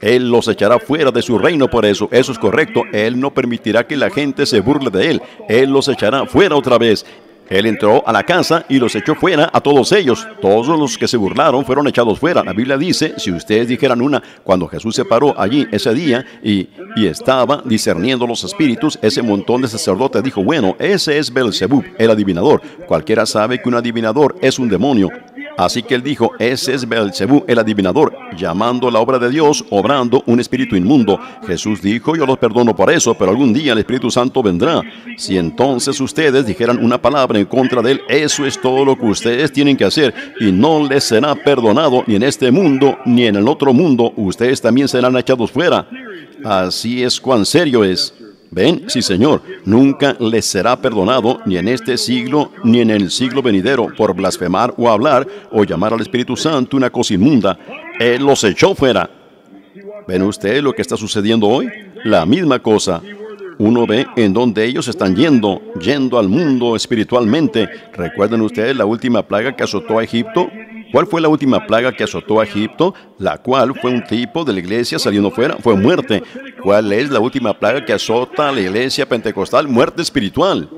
Él los echará fuera de su reino por eso. Eso es correcto. Él no permitirá que la gente se burle de él. Él los echará fuera otra vez. Él entró a la casa y los echó fuera a todos ellos. Todos los que se burlaron fueron echados fuera. La Biblia dice, si ustedes dijeran una, cuando Jesús se paró allí ese día y, y estaba discerniendo los espíritus, ese montón de sacerdotes dijo, bueno, ese es Belzebub, el adivinador. Cualquiera sabe que un adivinador es un demonio. Así que él dijo, ese es Belcebú, el adivinador, llamando la obra de Dios, obrando un espíritu inmundo. Jesús dijo, yo los perdono por eso, pero algún día el Espíritu Santo vendrá. Si entonces ustedes dijeran una palabra en contra de él, eso es todo lo que ustedes tienen que hacer, y no les será perdonado ni en este mundo ni en el otro mundo, ustedes también serán echados fuera. Así es cuán serio es. Ven, sí Señor, nunca les será perdonado ni en este siglo ni en el siglo venidero por blasfemar o hablar o llamar al Espíritu Santo una cosa inmunda. Él los echó fuera. ¿Ven ustedes lo que está sucediendo hoy? La misma cosa. uno ve en donde ellos están yendo, yendo al mundo espiritualmente. ¿Recuerdan ustedes la última plaga que azotó a Egipto? ¿Cuál fue la última plaga que azotó a Egipto? La cual fue un tipo de la iglesia saliendo fuera, fue muerte. ¿Cuál es la última plaga que azota a la iglesia pentecostal? Muerte espiritual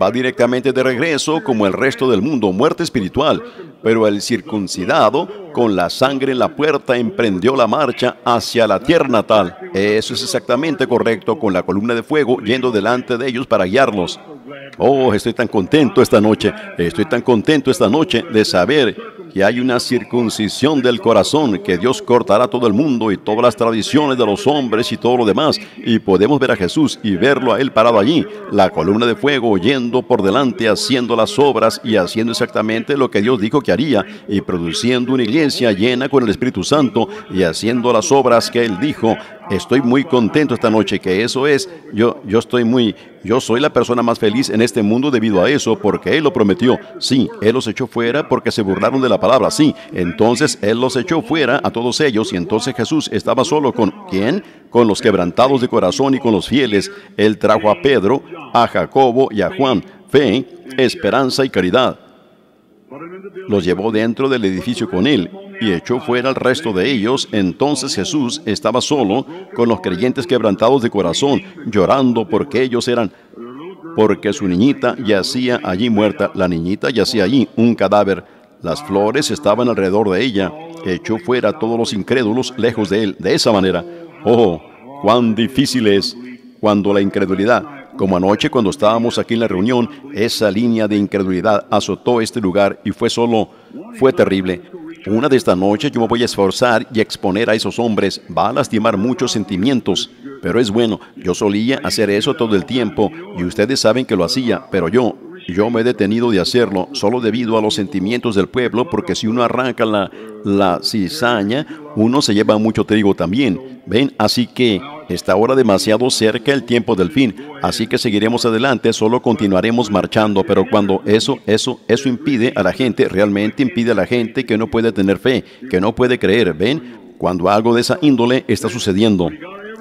va directamente de regreso como el resto del mundo, muerte espiritual. Pero el circuncidado, con la sangre en la puerta, emprendió la marcha hacia la tierra natal. Eso es exactamente correcto, con la columna de fuego yendo delante de ellos para guiarlos. Oh, estoy tan contento esta noche, estoy tan contento esta noche de saber que hay una circuncisión del corazón, que Dios cortará todo el mundo y todas las tradiciones de los hombres y todo lo demás, y podemos ver a Jesús y verlo a Él parado allí, la columna de fuego yendo por delante, haciendo las obras y haciendo exactamente lo que Dios dijo que haría, y produciendo una iglesia llena con el Espíritu Santo y haciendo las obras que Él dijo. Estoy muy contento esta noche que eso es, yo, yo estoy muy, yo soy la persona más feliz en este mundo debido a eso, porque Él lo prometió. Sí, Él los echó fuera porque se burlaron de la palabra, sí. Entonces Él los echó fuera a todos ellos y entonces Jesús estaba solo con, ¿quién? Con los quebrantados de corazón y con los fieles. Él trajo a Pedro, a Jacobo y a Juan, fe, esperanza y caridad. Los llevó dentro del edificio con él y echó fuera al resto de ellos. Entonces Jesús estaba solo con los creyentes quebrantados de corazón, llorando porque ellos eran, porque su niñita yacía allí muerta. La niñita yacía allí, un cadáver. Las flores estaban alrededor de ella. Echó fuera a todos los incrédulos lejos de él. De esa manera, oh, cuán difícil es cuando la incredulidad como anoche cuando estábamos aquí en la reunión, esa línea de incredulidad azotó este lugar y fue solo, fue terrible. Una de estas noches yo me voy a esforzar y exponer a esos hombres. Va a lastimar muchos sentimientos, pero es bueno. Yo solía hacer eso todo el tiempo y ustedes saben que lo hacía, pero yo, yo me he detenido de hacerlo solo debido a los sentimientos del pueblo, porque si uno arranca la, la cizaña, uno se lleva mucho trigo también. ¿Ven? Así que está ahora demasiado cerca el tiempo del fin, así que seguiremos adelante, solo continuaremos marchando, pero cuando eso, eso, eso impide a la gente, realmente impide a la gente que no puede tener fe, que no puede creer, ¿ven? Cuando algo de esa índole está sucediendo.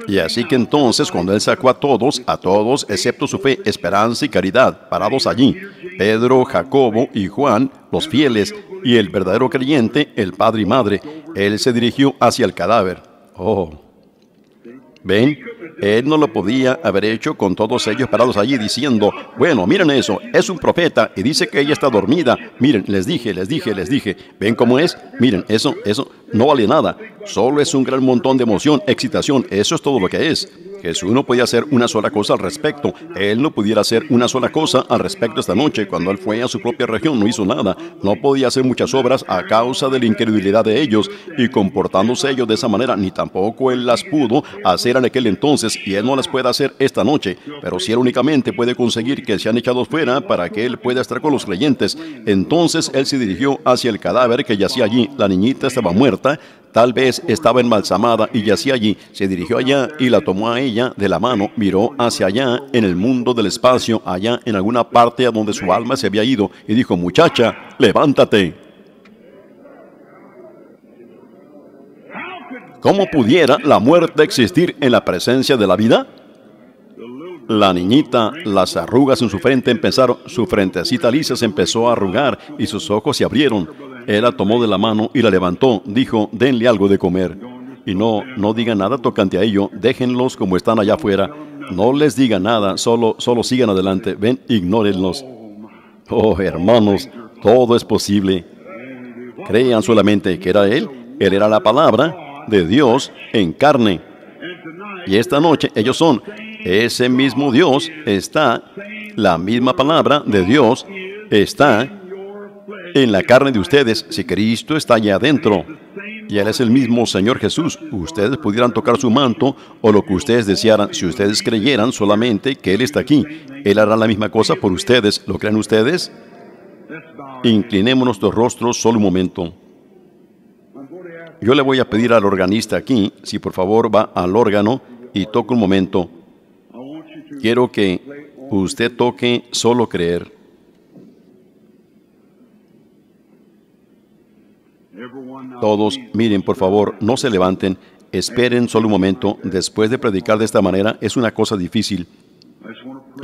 Y así que entonces cuando Él sacó a todos, a todos, excepto su fe, esperanza y caridad, parados allí, Pedro, Jacobo y Juan, los fieles, y el verdadero creyente, el padre y madre, Él se dirigió hacia el cadáver. Oh, ¿Ven? Él no lo podía haber hecho con todos ellos parados allí diciendo, bueno, miren eso, es un profeta y dice que ella está dormida. Miren, les dije, les dije, les dije. ¿Ven cómo es? Miren, eso, eso no vale nada. Solo es un gran montón de emoción, excitación. Eso es todo lo que es. Jesús no podía hacer una sola cosa al respecto. Él no pudiera hacer una sola cosa al respecto esta noche. Cuando él fue a su propia región no hizo nada. No podía hacer muchas obras a causa de la incredulidad de ellos y comportándose ellos de esa manera, ni tampoco él las pudo hacer en aquel entonces y él no las puede hacer esta noche. Pero si él únicamente puede conseguir que sean echados fuera para que él pueda estar con los creyentes, entonces él se dirigió hacia el cadáver que yacía allí. La niñita estaba muerta, Tal vez estaba embalsamada y yacía allí. Se dirigió allá y la tomó a ella de la mano, miró hacia allá en el mundo del espacio, allá en alguna parte a donde su alma se había ido, y dijo, muchacha, levántate. ¿Cómo pudiera la muerte existir en la presencia de la vida? La niñita, las arrugas en su frente empezaron, su frentecita lisa se empezó a arrugar y sus ojos se abrieron. Él la tomó de la mano y la levantó. Dijo, denle algo de comer. Y no, no diga nada tocante a ello. Déjenlos como están allá afuera. No les diga nada, solo, solo sigan adelante. Ven, ignórenlos. Oh, hermanos, todo es posible. Crean solamente que era Él. Él era la palabra de Dios en carne. Y esta noche ellos son ese mismo Dios está, la misma palabra de Dios está en la carne de ustedes, si Cristo está allá adentro, y Él es el mismo Señor Jesús, ustedes pudieran tocar su manto o lo que ustedes desearan, si ustedes creyeran solamente que Él está aquí, Él hará la misma cosa por ustedes. ¿Lo creen ustedes? Inclinemos nuestros rostros solo un momento. Yo le voy a pedir al organista aquí, si por favor va al órgano y toca un momento. Quiero que usted toque solo creer. Todos, miren, por favor, no se levanten. esperen solo un momento. Después de predicar de esta manera es una cosa difícil.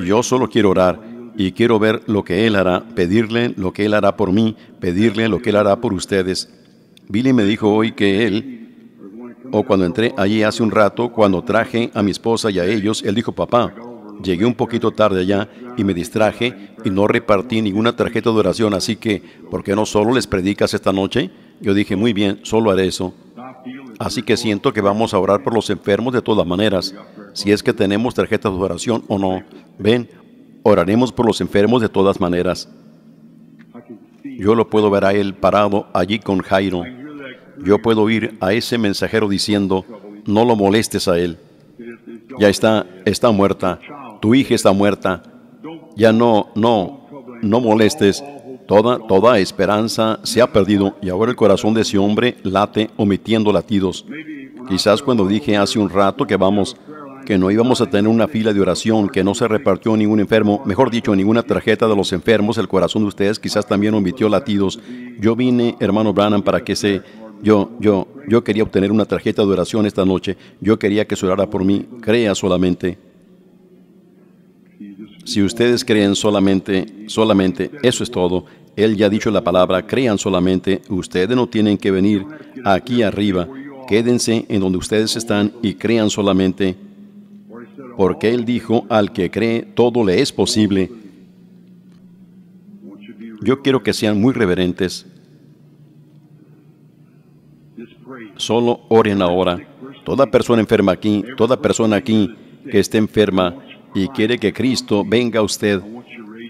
Yo solo quiero orar y quiero ver lo que Él hará, pedirle lo que Él hará por mí, pedirle lo que Él hará por ustedes. Billy me dijo hoy que Él, o cuando entré allí hace un rato, cuando traje a mi esposa y a ellos, Él dijo, papá, llegué un poquito tarde allá y me distraje y no repartí ninguna tarjeta de oración, así que, ¿por qué no solo les predicas esta noche? Yo dije, muy bien, solo haré eso. Así que siento que vamos a orar por los enfermos de todas maneras, si es que tenemos tarjetas de oración o no. Ven, oraremos por los enfermos de todas maneras. Yo lo puedo ver a él parado allí con Jairo. Yo puedo oír a ese mensajero diciendo, no lo molestes a él. Ya está, está muerta. Tu hija está muerta. Ya no, no, no molestes. Toda, toda esperanza se ha perdido y ahora el corazón de ese hombre late omitiendo latidos. Quizás cuando dije hace un rato que vamos, que no íbamos a tener una fila de oración, que no se repartió ningún enfermo, mejor dicho, ninguna tarjeta de los enfermos, el corazón de ustedes quizás también omitió latidos. Yo vine, hermano Branham, para que se... Yo, yo, yo quería obtener una tarjeta de oración esta noche. Yo quería que se orara por mí. Crea solamente. Si ustedes creen solamente, solamente, eso es todo. Él ya ha dicho la palabra, crean solamente. Ustedes no tienen que venir aquí arriba. Quédense en donde ustedes están y crean solamente. Porque Él dijo, al que cree, todo le es posible. Yo quiero que sean muy reverentes. Solo oren ahora. Toda persona enferma aquí, toda persona aquí que esté enferma, y quiere que Cristo venga a usted,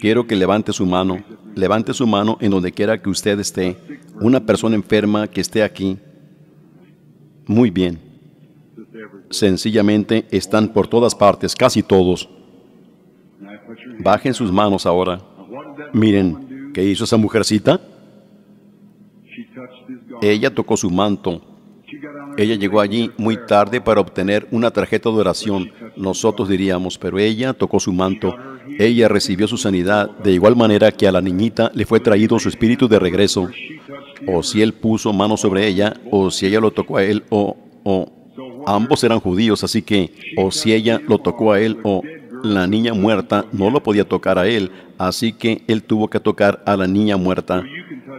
quiero que levante su mano. Levante su mano en donde quiera que usted esté. Una persona enferma que esté aquí. Muy bien. Sencillamente están por todas partes, casi todos. Bajen sus manos ahora. Miren, ¿qué hizo esa mujercita? Ella tocó su manto. Ella llegó allí muy tarde para obtener una tarjeta de oración, nosotros diríamos, pero ella tocó su manto. Ella recibió su sanidad de igual manera que a la niñita le fue traído su espíritu de regreso. O si él puso mano sobre ella, o si ella lo tocó a él, o, o ambos eran judíos, así que, o si ella lo tocó a él, o la niña muerta no lo podía tocar a él, así que él tuvo que tocar a la niña muerta.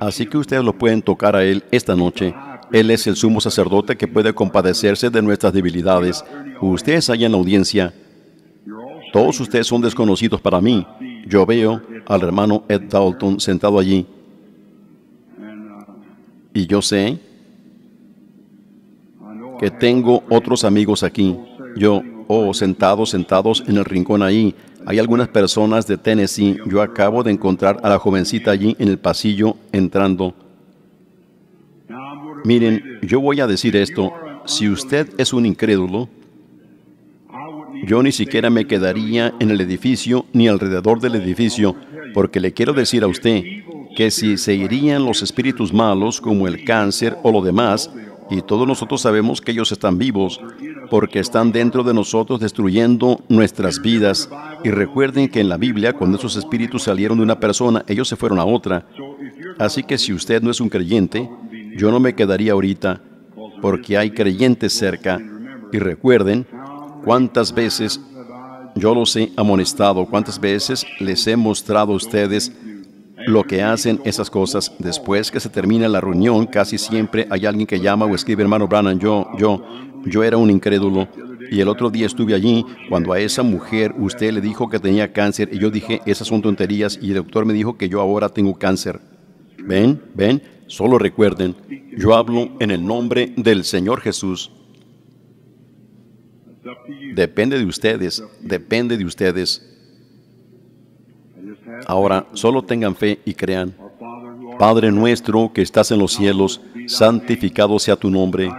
Así que ustedes lo pueden tocar a él esta noche. Él es el sumo sacerdote que puede compadecerse de nuestras debilidades. Ustedes allá en la audiencia, todos ustedes son desconocidos para mí. Yo veo al hermano Ed Dalton sentado allí. Y yo sé que tengo otros amigos aquí. Yo, oh, sentados, sentados en el rincón ahí. Hay algunas personas de Tennessee. Yo acabo de encontrar a la jovencita allí en el pasillo entrando. Miren, yo voy a decir esto. Si usted es un incrédulo, yo ni siquiera me quedaría en el edificio ni alrededor del edificio, porque le quiero decir a usted que si se irían los espíritus malos como el cáncer o lo demás, y todos nosotros sabemos que ellos están vivos, porque están dentro de nosotros destruyendo nuestras vidas. Y recuerden que en la Biblia, cuando esos espíritus salieron de una persona, ellos se fueron a otra. Así que si usted no es un creyente, yo no me quedaría ahorita porque hay creyentes cerca. Y recuerden cuántas veces yo los he amonestado, cuántas veces les he mostrado a ustedes lo que hacen esas cosas. Después que se termina la reunión, casi siempre hay alguien que llama o escribe, hermano Brannan, yo, yo, yo era un incrédulo. Y el otro día estuve allí cuando a esa mujer usted le dijo que tenía cáncer y yo dije, esas son tonterías y el doctor me dijo que yo ahora tengo cáncer. ¿Ven? ¿Ven? Solo recuerden, yo hablo en el nombre del Señor Jesús. Depende de ustedes, depende de ustedes. Ahora, solo tengan fe y crean. Padre nuestro que estás en los cielos, santificado sea tu nombre.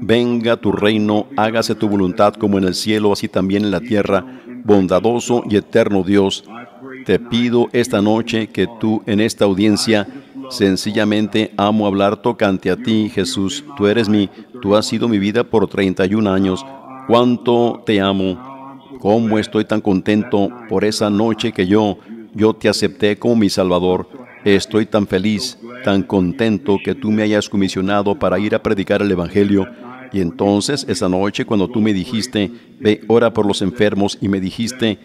Venga tu reino, hágase tu voluntad como en el cielo, así también en la tierra. Bondadoso y eterno Dios, te pido esta noche que tú en esta audiencia Sencillamente amo hablar tocante a ti, Jesús. Tú eres mi, tú has sido mi vida por 31 años. Cuánto te amo. Cómo estoy tan contento por esa noche que yo, yo te acepté como mi Salvador. Estoy tan feliz, tan contento que tú me hayas comisionado para ir a predicar el Evangelio Y entonces, esa noche, cuando tú me dijiste, ve, ora por los enfermos, y me dijiste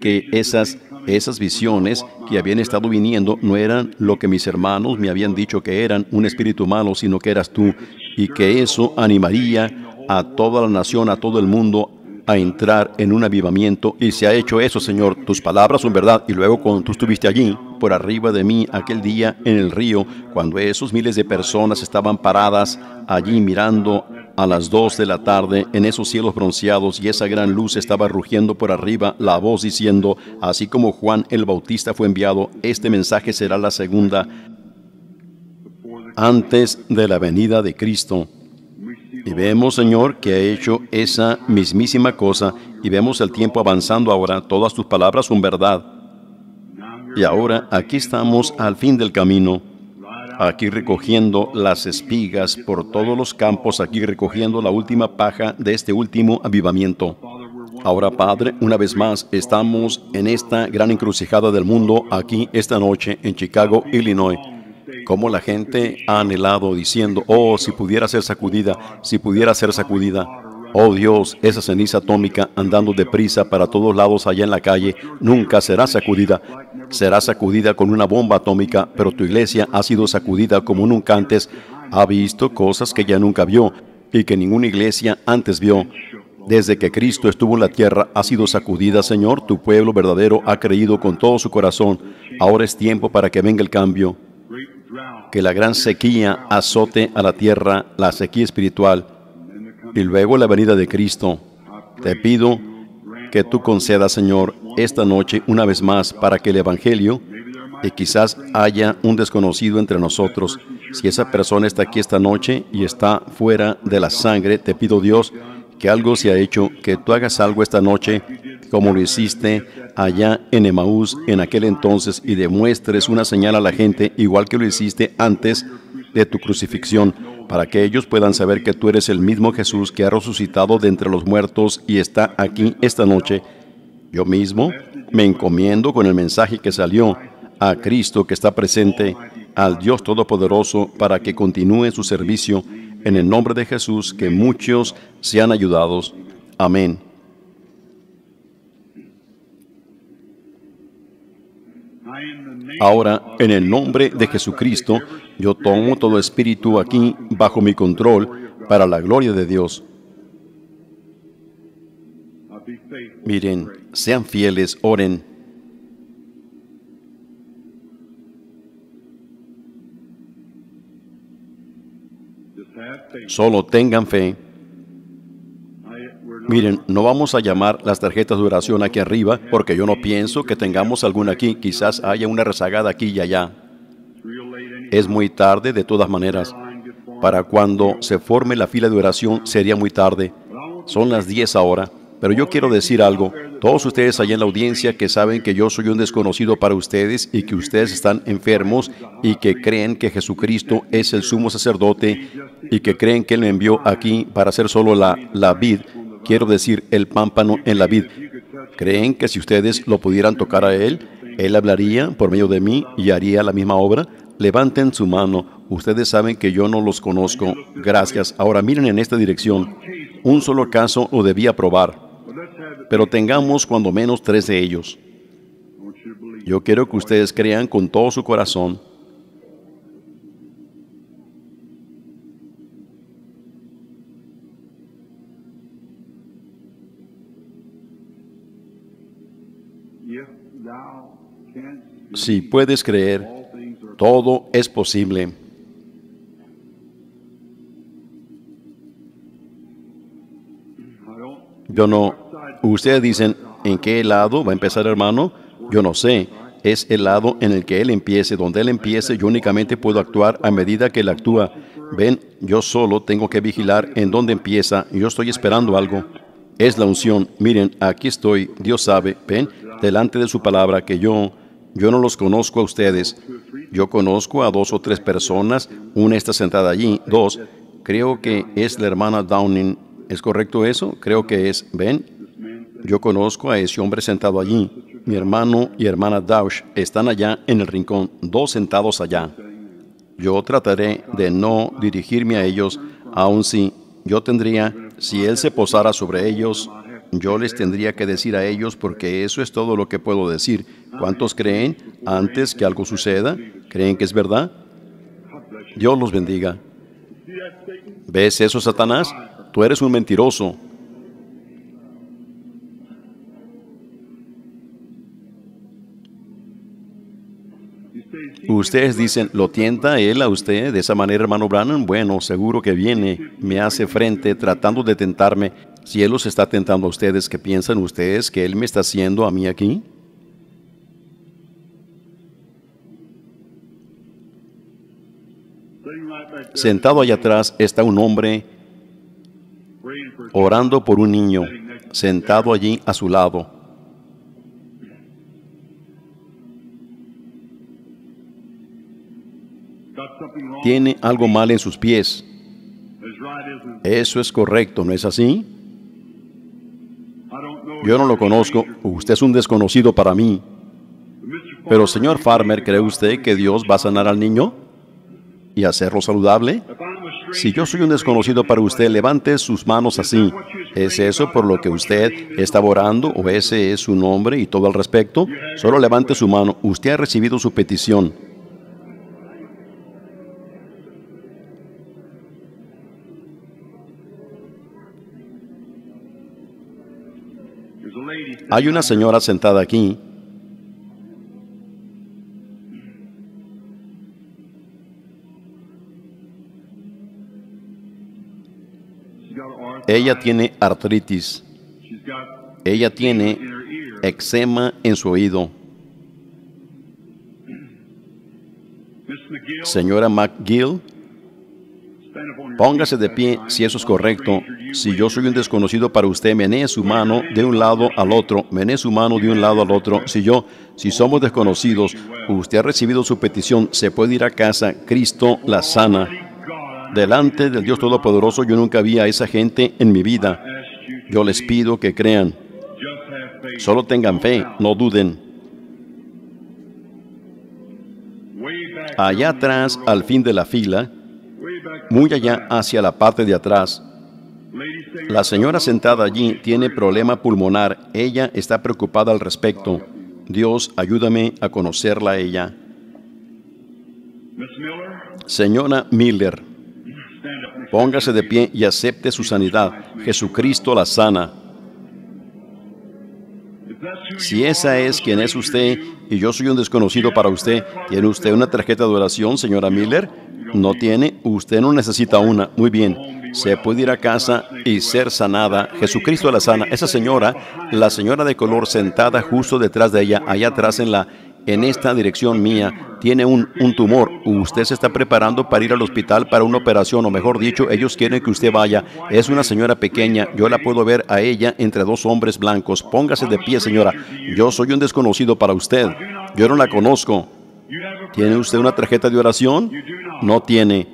que esas, esas visiones que habían estado viniendo no eran lo que mis hermanos me habían dicho que eran un espíritu malo, sino que eras tú, y que eso animaría a toda la nación, a todo el mundo, a entrar en un avivamiento y se ha hecho eso, Señor. Tus palabras son verdad. Y luego cuando tú estuviste allí, por arriba de mí, aquel día en el río, cuando esos miles de personas estaban paradas allí mirando a las dos de la tarde en esos cielos bronceados y esa gran luz estaba rugiendo por arriba, la voz diciendo, así como Juan el Bautista fue enviado, este mensaje será la segunda antes de la venida de Cristo. Y vemos, Señor, que ha hecho esa mismísima cosa y vemos el tiempo avanzando ahora. Todas tus palabras son verdad. Y ahora aquí estamos al fin del camino, aquí recogiendo las espigas por todos los campos, aquí recogiendo la última paja de este último avivamiento. Ahora, Padre, una vez más, estamos en esta gran encrucijada del mundo, aquí esta noche en Chicago, Illinois como la gente ha anhelado diciendo, oh, si pudiera ser sacudida, si pudiera ser sacudida. Oh Dios, esa ceniza atómica andando deprisa para todos lados allá en la calle, nunca será sacudida. Será sacudida con una bomba atómica, pero tu iglesia ha sido sacudida como nunca antes. Ha visto cosas que ya nunca vio y que ninguna iglesia antes vio. Desde que Cristo estuvo en la tierra ha sido sacudida, Señor. Tu pueblo verdadero ha creído con todo su corazón. Ahora es tiempo para que venga el cambio que la gran sequía azote a la tierra, la sequía espiritual, y luego la venida de Cristo. Te pido que tú concedas, Señor, esta noche una vez más para que el Evangelio, y quizás haya un desconocido entre nosotros, si esa persona está aquí esta noche y está fuera de la sangre, te pido Dios que algo se ha hecho, que tú hagas algo esta noche como lo hiciste allá en Emaús en aquel entonces y demuestres una señal a la gente igual que lo hiciste antes de tu crucifixión, para que ellos puedan saber que tú eres el mismo Jesús que ha resucitado de entre los muertos y está aquí esta noche. Yo mismo me encomiendo con el mensaje que salió a Cristo que está presente, al Dios Todopoderoso, para que continúe su servicio en el nombre de Jesús, que muchos sean ayudados. Amén. Ahora, en el nombre de Jesucristo, yo tomo todo espíritu aquí bajo mi control para la gloria de Dios. Miren, sean fieles, oren. Solo tengan fe. Miren, no vamos a llamar las tarjetas de oración aquí arriba porque yo no pienso que tengamos alguna aquí. Quizás haya una rezagada aquí y allá. Es muy tarde de todas maneras. Para cuando se forme la fila de oración sería muy tarde. Son las 10 ahora. Pero yo quiero decir algo. Todos ustedes allá en la audiencia que saben que yo soy un desconocido para ustedes y que ustedes están enfermos y que creen que Jesucristo es el sumo sacerdote y que creen que Él me envió aquí para hacer solo la, la vid, quiero decir, el pámpano en la vid. ¿Creen que si ustedes lo pudieran tocar a Él, Él hablaría por medio de mí y haría la misma obra? Levanten su mano. Ustedes saben que yo no los conozco. Gracias. Ahora miren en esta dirección. Un solo caso lo debía probar. Pero tengamos cuando menos tres de ellos. Yo quiero que ustedes crean con todo su corazón Si puedes creer, todo es posible. Yo no. Ustedes dicen, ¿en qué lado va a empezar, hermano? Yo no sé. Es el lado en el que Él empiece. Donde Él empiece, yo únicamente puedo actuar a medida que Él actúa. Ven, yo solo tengo que vigilar en dónde empieza. Yo estoy esperando algo. Es la unción. Miren, aquí estoy. Dios sabe. Ven, delante de su palabra que yo yo no los conozco a ustedes. Yo conozco a dos o tres personas. Una está sentada allí. Dos, creo que es la hermana Downing. ¿Es correcto eso? Creo que es. ¿Ven? Yo conozco a ese hombre sentado allí. Mi hermano y hermana Dausch están allá en el rincón, dos sentados allá. Yo trataré de no dirigirme a ellos, aun si yo tendría, si Él se posara sobre ellos, yo les tendría que decir a ellos porque eso es todo lo que puedo decir. ¿Cuántos creen antes que algo suceda? ¿Creen que es verdad? Dios los bendiga. ¿Ves eso, Satanás? Tú eres un mentiroso. Ustedes dicen, ¿lo tienta él a usted de esa manera, hermano Brannan? Bueno, seguro que viene, me hace frente tratando de tentarme. Si él los está tentando a ustedes, ¿qué piensan ustedes que él me está haciendo a mí aquí? Sentado allá atrás está un hombre orando por un niño, sentado allí a su lado. Tiene algo mal en sus pies. Eso es correcto, ¿no es así? Yo no lo conozco, usted es un desconocido para mí. Pero, señor Farmer, ¿cree usted que Dios va a sanar al niño y hacerlo saludable? Si yo soy un desconocido para usted, levante sus manos así. ¿Es eso por lo que usted está orando o ese es su nombre y todo al respecto? Solo levante su mano. Usted ha recibido su petición. Hay una señora sentada aquí. Ella tiene artritis. Ella tiene eczema en su oído. Señora McGill, póngase de pie si eso es correcto. Si yo soy un desconocido para usted, menee su mano de un lado al otro, menee su mano de un lado al otro. Si yo, si somos desconocidos, usted ha recibido su petición, se puede ir a casa, Cristo la sana. Delante del Dios Todopoderoso yo nunca vi a esa gente en mi vida. Yo les pido que crean. Solo tengan fe, no duden. Allá atrás, al fin de la fila, muy allá hacia la parte de atrás, la señora sentada allí tiene problema pulmonar. Ella está preocupada al respecto. Dios, ayúdame a conocerla a ella. Señora Miller, póngase de pie y acepte su sanidad. Jesucristo la sana. Si esa es quien es usted y yo soy un desconocido para usted, ¿tiene usted una tarjeta de oración, señora Miller? No tiene, usted no necesita una. Muy bien se puede ir a casa y ser sanada. Jesucristo la sana. Esa señora, la señora de color sentada justo detrás de ella, allá atrás en la en esta dirección mía, tiene un, un, tumor. Usted se está preparando para ir al hospital para una operación, o mejor dicho, ellos quieren que usted vaya. Es una señora pequeña, yo la puedo ver a ella entre dos hombres blancos. Póngase de pie, señora. Yo soy un desconocido para usted. Yo no la conozco. ¿Tiene usted una tarjeta de oración? No tiene.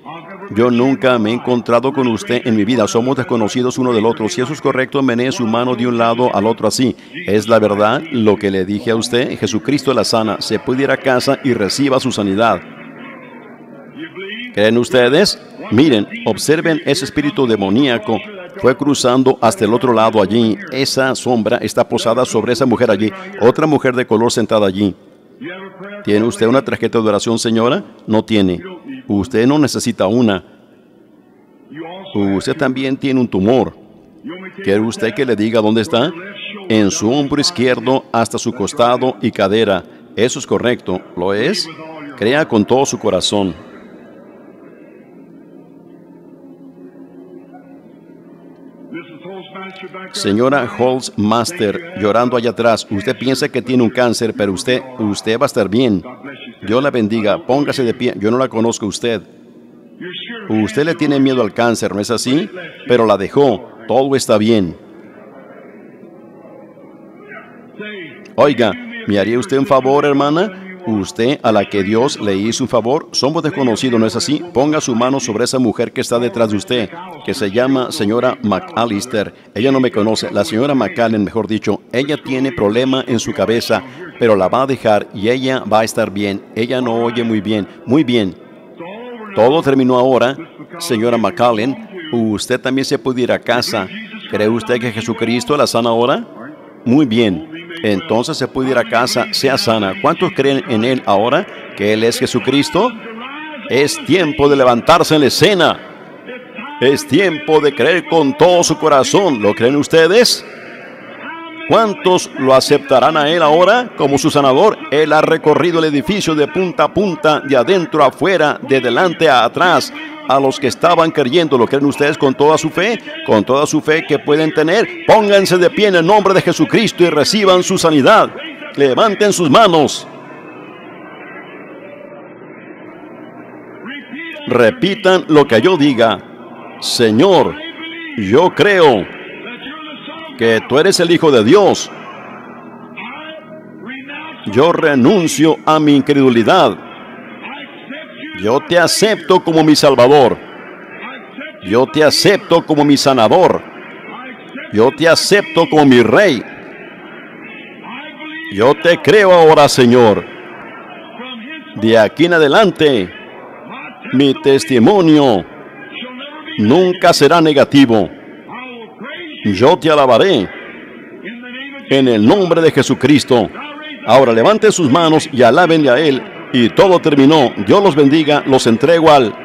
Yo nunca me he encontrado con usted en mi vida. Somos desconocidos uno del otro. Si eso es correcto, menee su mano de un lado al otro así. ¿Es la verdad lo que le dije a usted? Jesucristo la sana. Se puede ir a casa y reciba su sanidad. ¿Creen ustedes? Miren, observen ese espíritu demoníaco. Fue cruzando hasta el otro lado allí. Esa sombra está posada sobre esa mujer allí. Otra mujer de color sentada allí. ¿Tiene usted una tarjeta de oración, señora? No tiene. Usted no necesita una. Usted también tiene un tumor. ¿Quiere usted que le diga dónde está? En su hombro izquierdo hasta su costado y cadera. Eso es correcto. ¿Lo es? Crea con todo su corazón. Señora Holz Master, llorando allá atrás, usted piensa que tiene un cáncer, pero usted, usted va a estar bien. Dios la bendiga, póngase de pie, yo no la conozco a usted. Usted le tiene miedo al cáncer, ¿no es así? Pero la dejó, todo está bien. Oiga, ¿me haría usted un favor, hermana? Usted a la que Dios le hizo un favor, somos desconocidos, ¿no es así? Ponga su mano sobre esa mujer que está detrás de usted, que se llama señora McAllister. Ella no me conoce, la señora McAllen, mejor dicho, ella tiene problema en su cabeza, pero la va a dejar y ella va a estar bien. Ella no oye muy bien, muy bien. Todo terminó ahora, señora McAllen. Usted también se puede ir a casa. ¿Cree usted que Jesucristo la sana ahora? Muy bien. Entonces se puede ir a casa, sea sana. ¿Cuántos creen en Él ahora? ¿Que Él es Jesucristo? Es tiempo de levantarse en la escena. Es tiempo de creer con todo su corazón. ¿Lo creen ustedes? ¿Cuántos lo aceptarán a Él ahora como su sanador? Él ha recorrido el edificio de punta a punta, de adentro a afuera, de delante a atrás. A los que estaban creyendo, ¿lo creen ustedes con toda su fe? Con toda su fe que pueden tener, pónganse de pie en el nombre de Jesucristo y reciban su sanidad. Levanten sus manos. Repitan lo que yo diga. Señor, yo creo que tú eres el Hijo de Dios. Yo renuncio a mi incredulidad. Yo te acepto como mi Salvador. Yo te acepto como mi sanador. Yo te acepto como mi Rey. Yo te creo ahora, Señor. De aquí en adelante, mi testimonio nunca será negativo. Yo te alabaré en el nombre de Jesucristo. Ahora levanten sus manos y alábenle a Él. Y todo terminó. Dios los bendiga. Los entrego al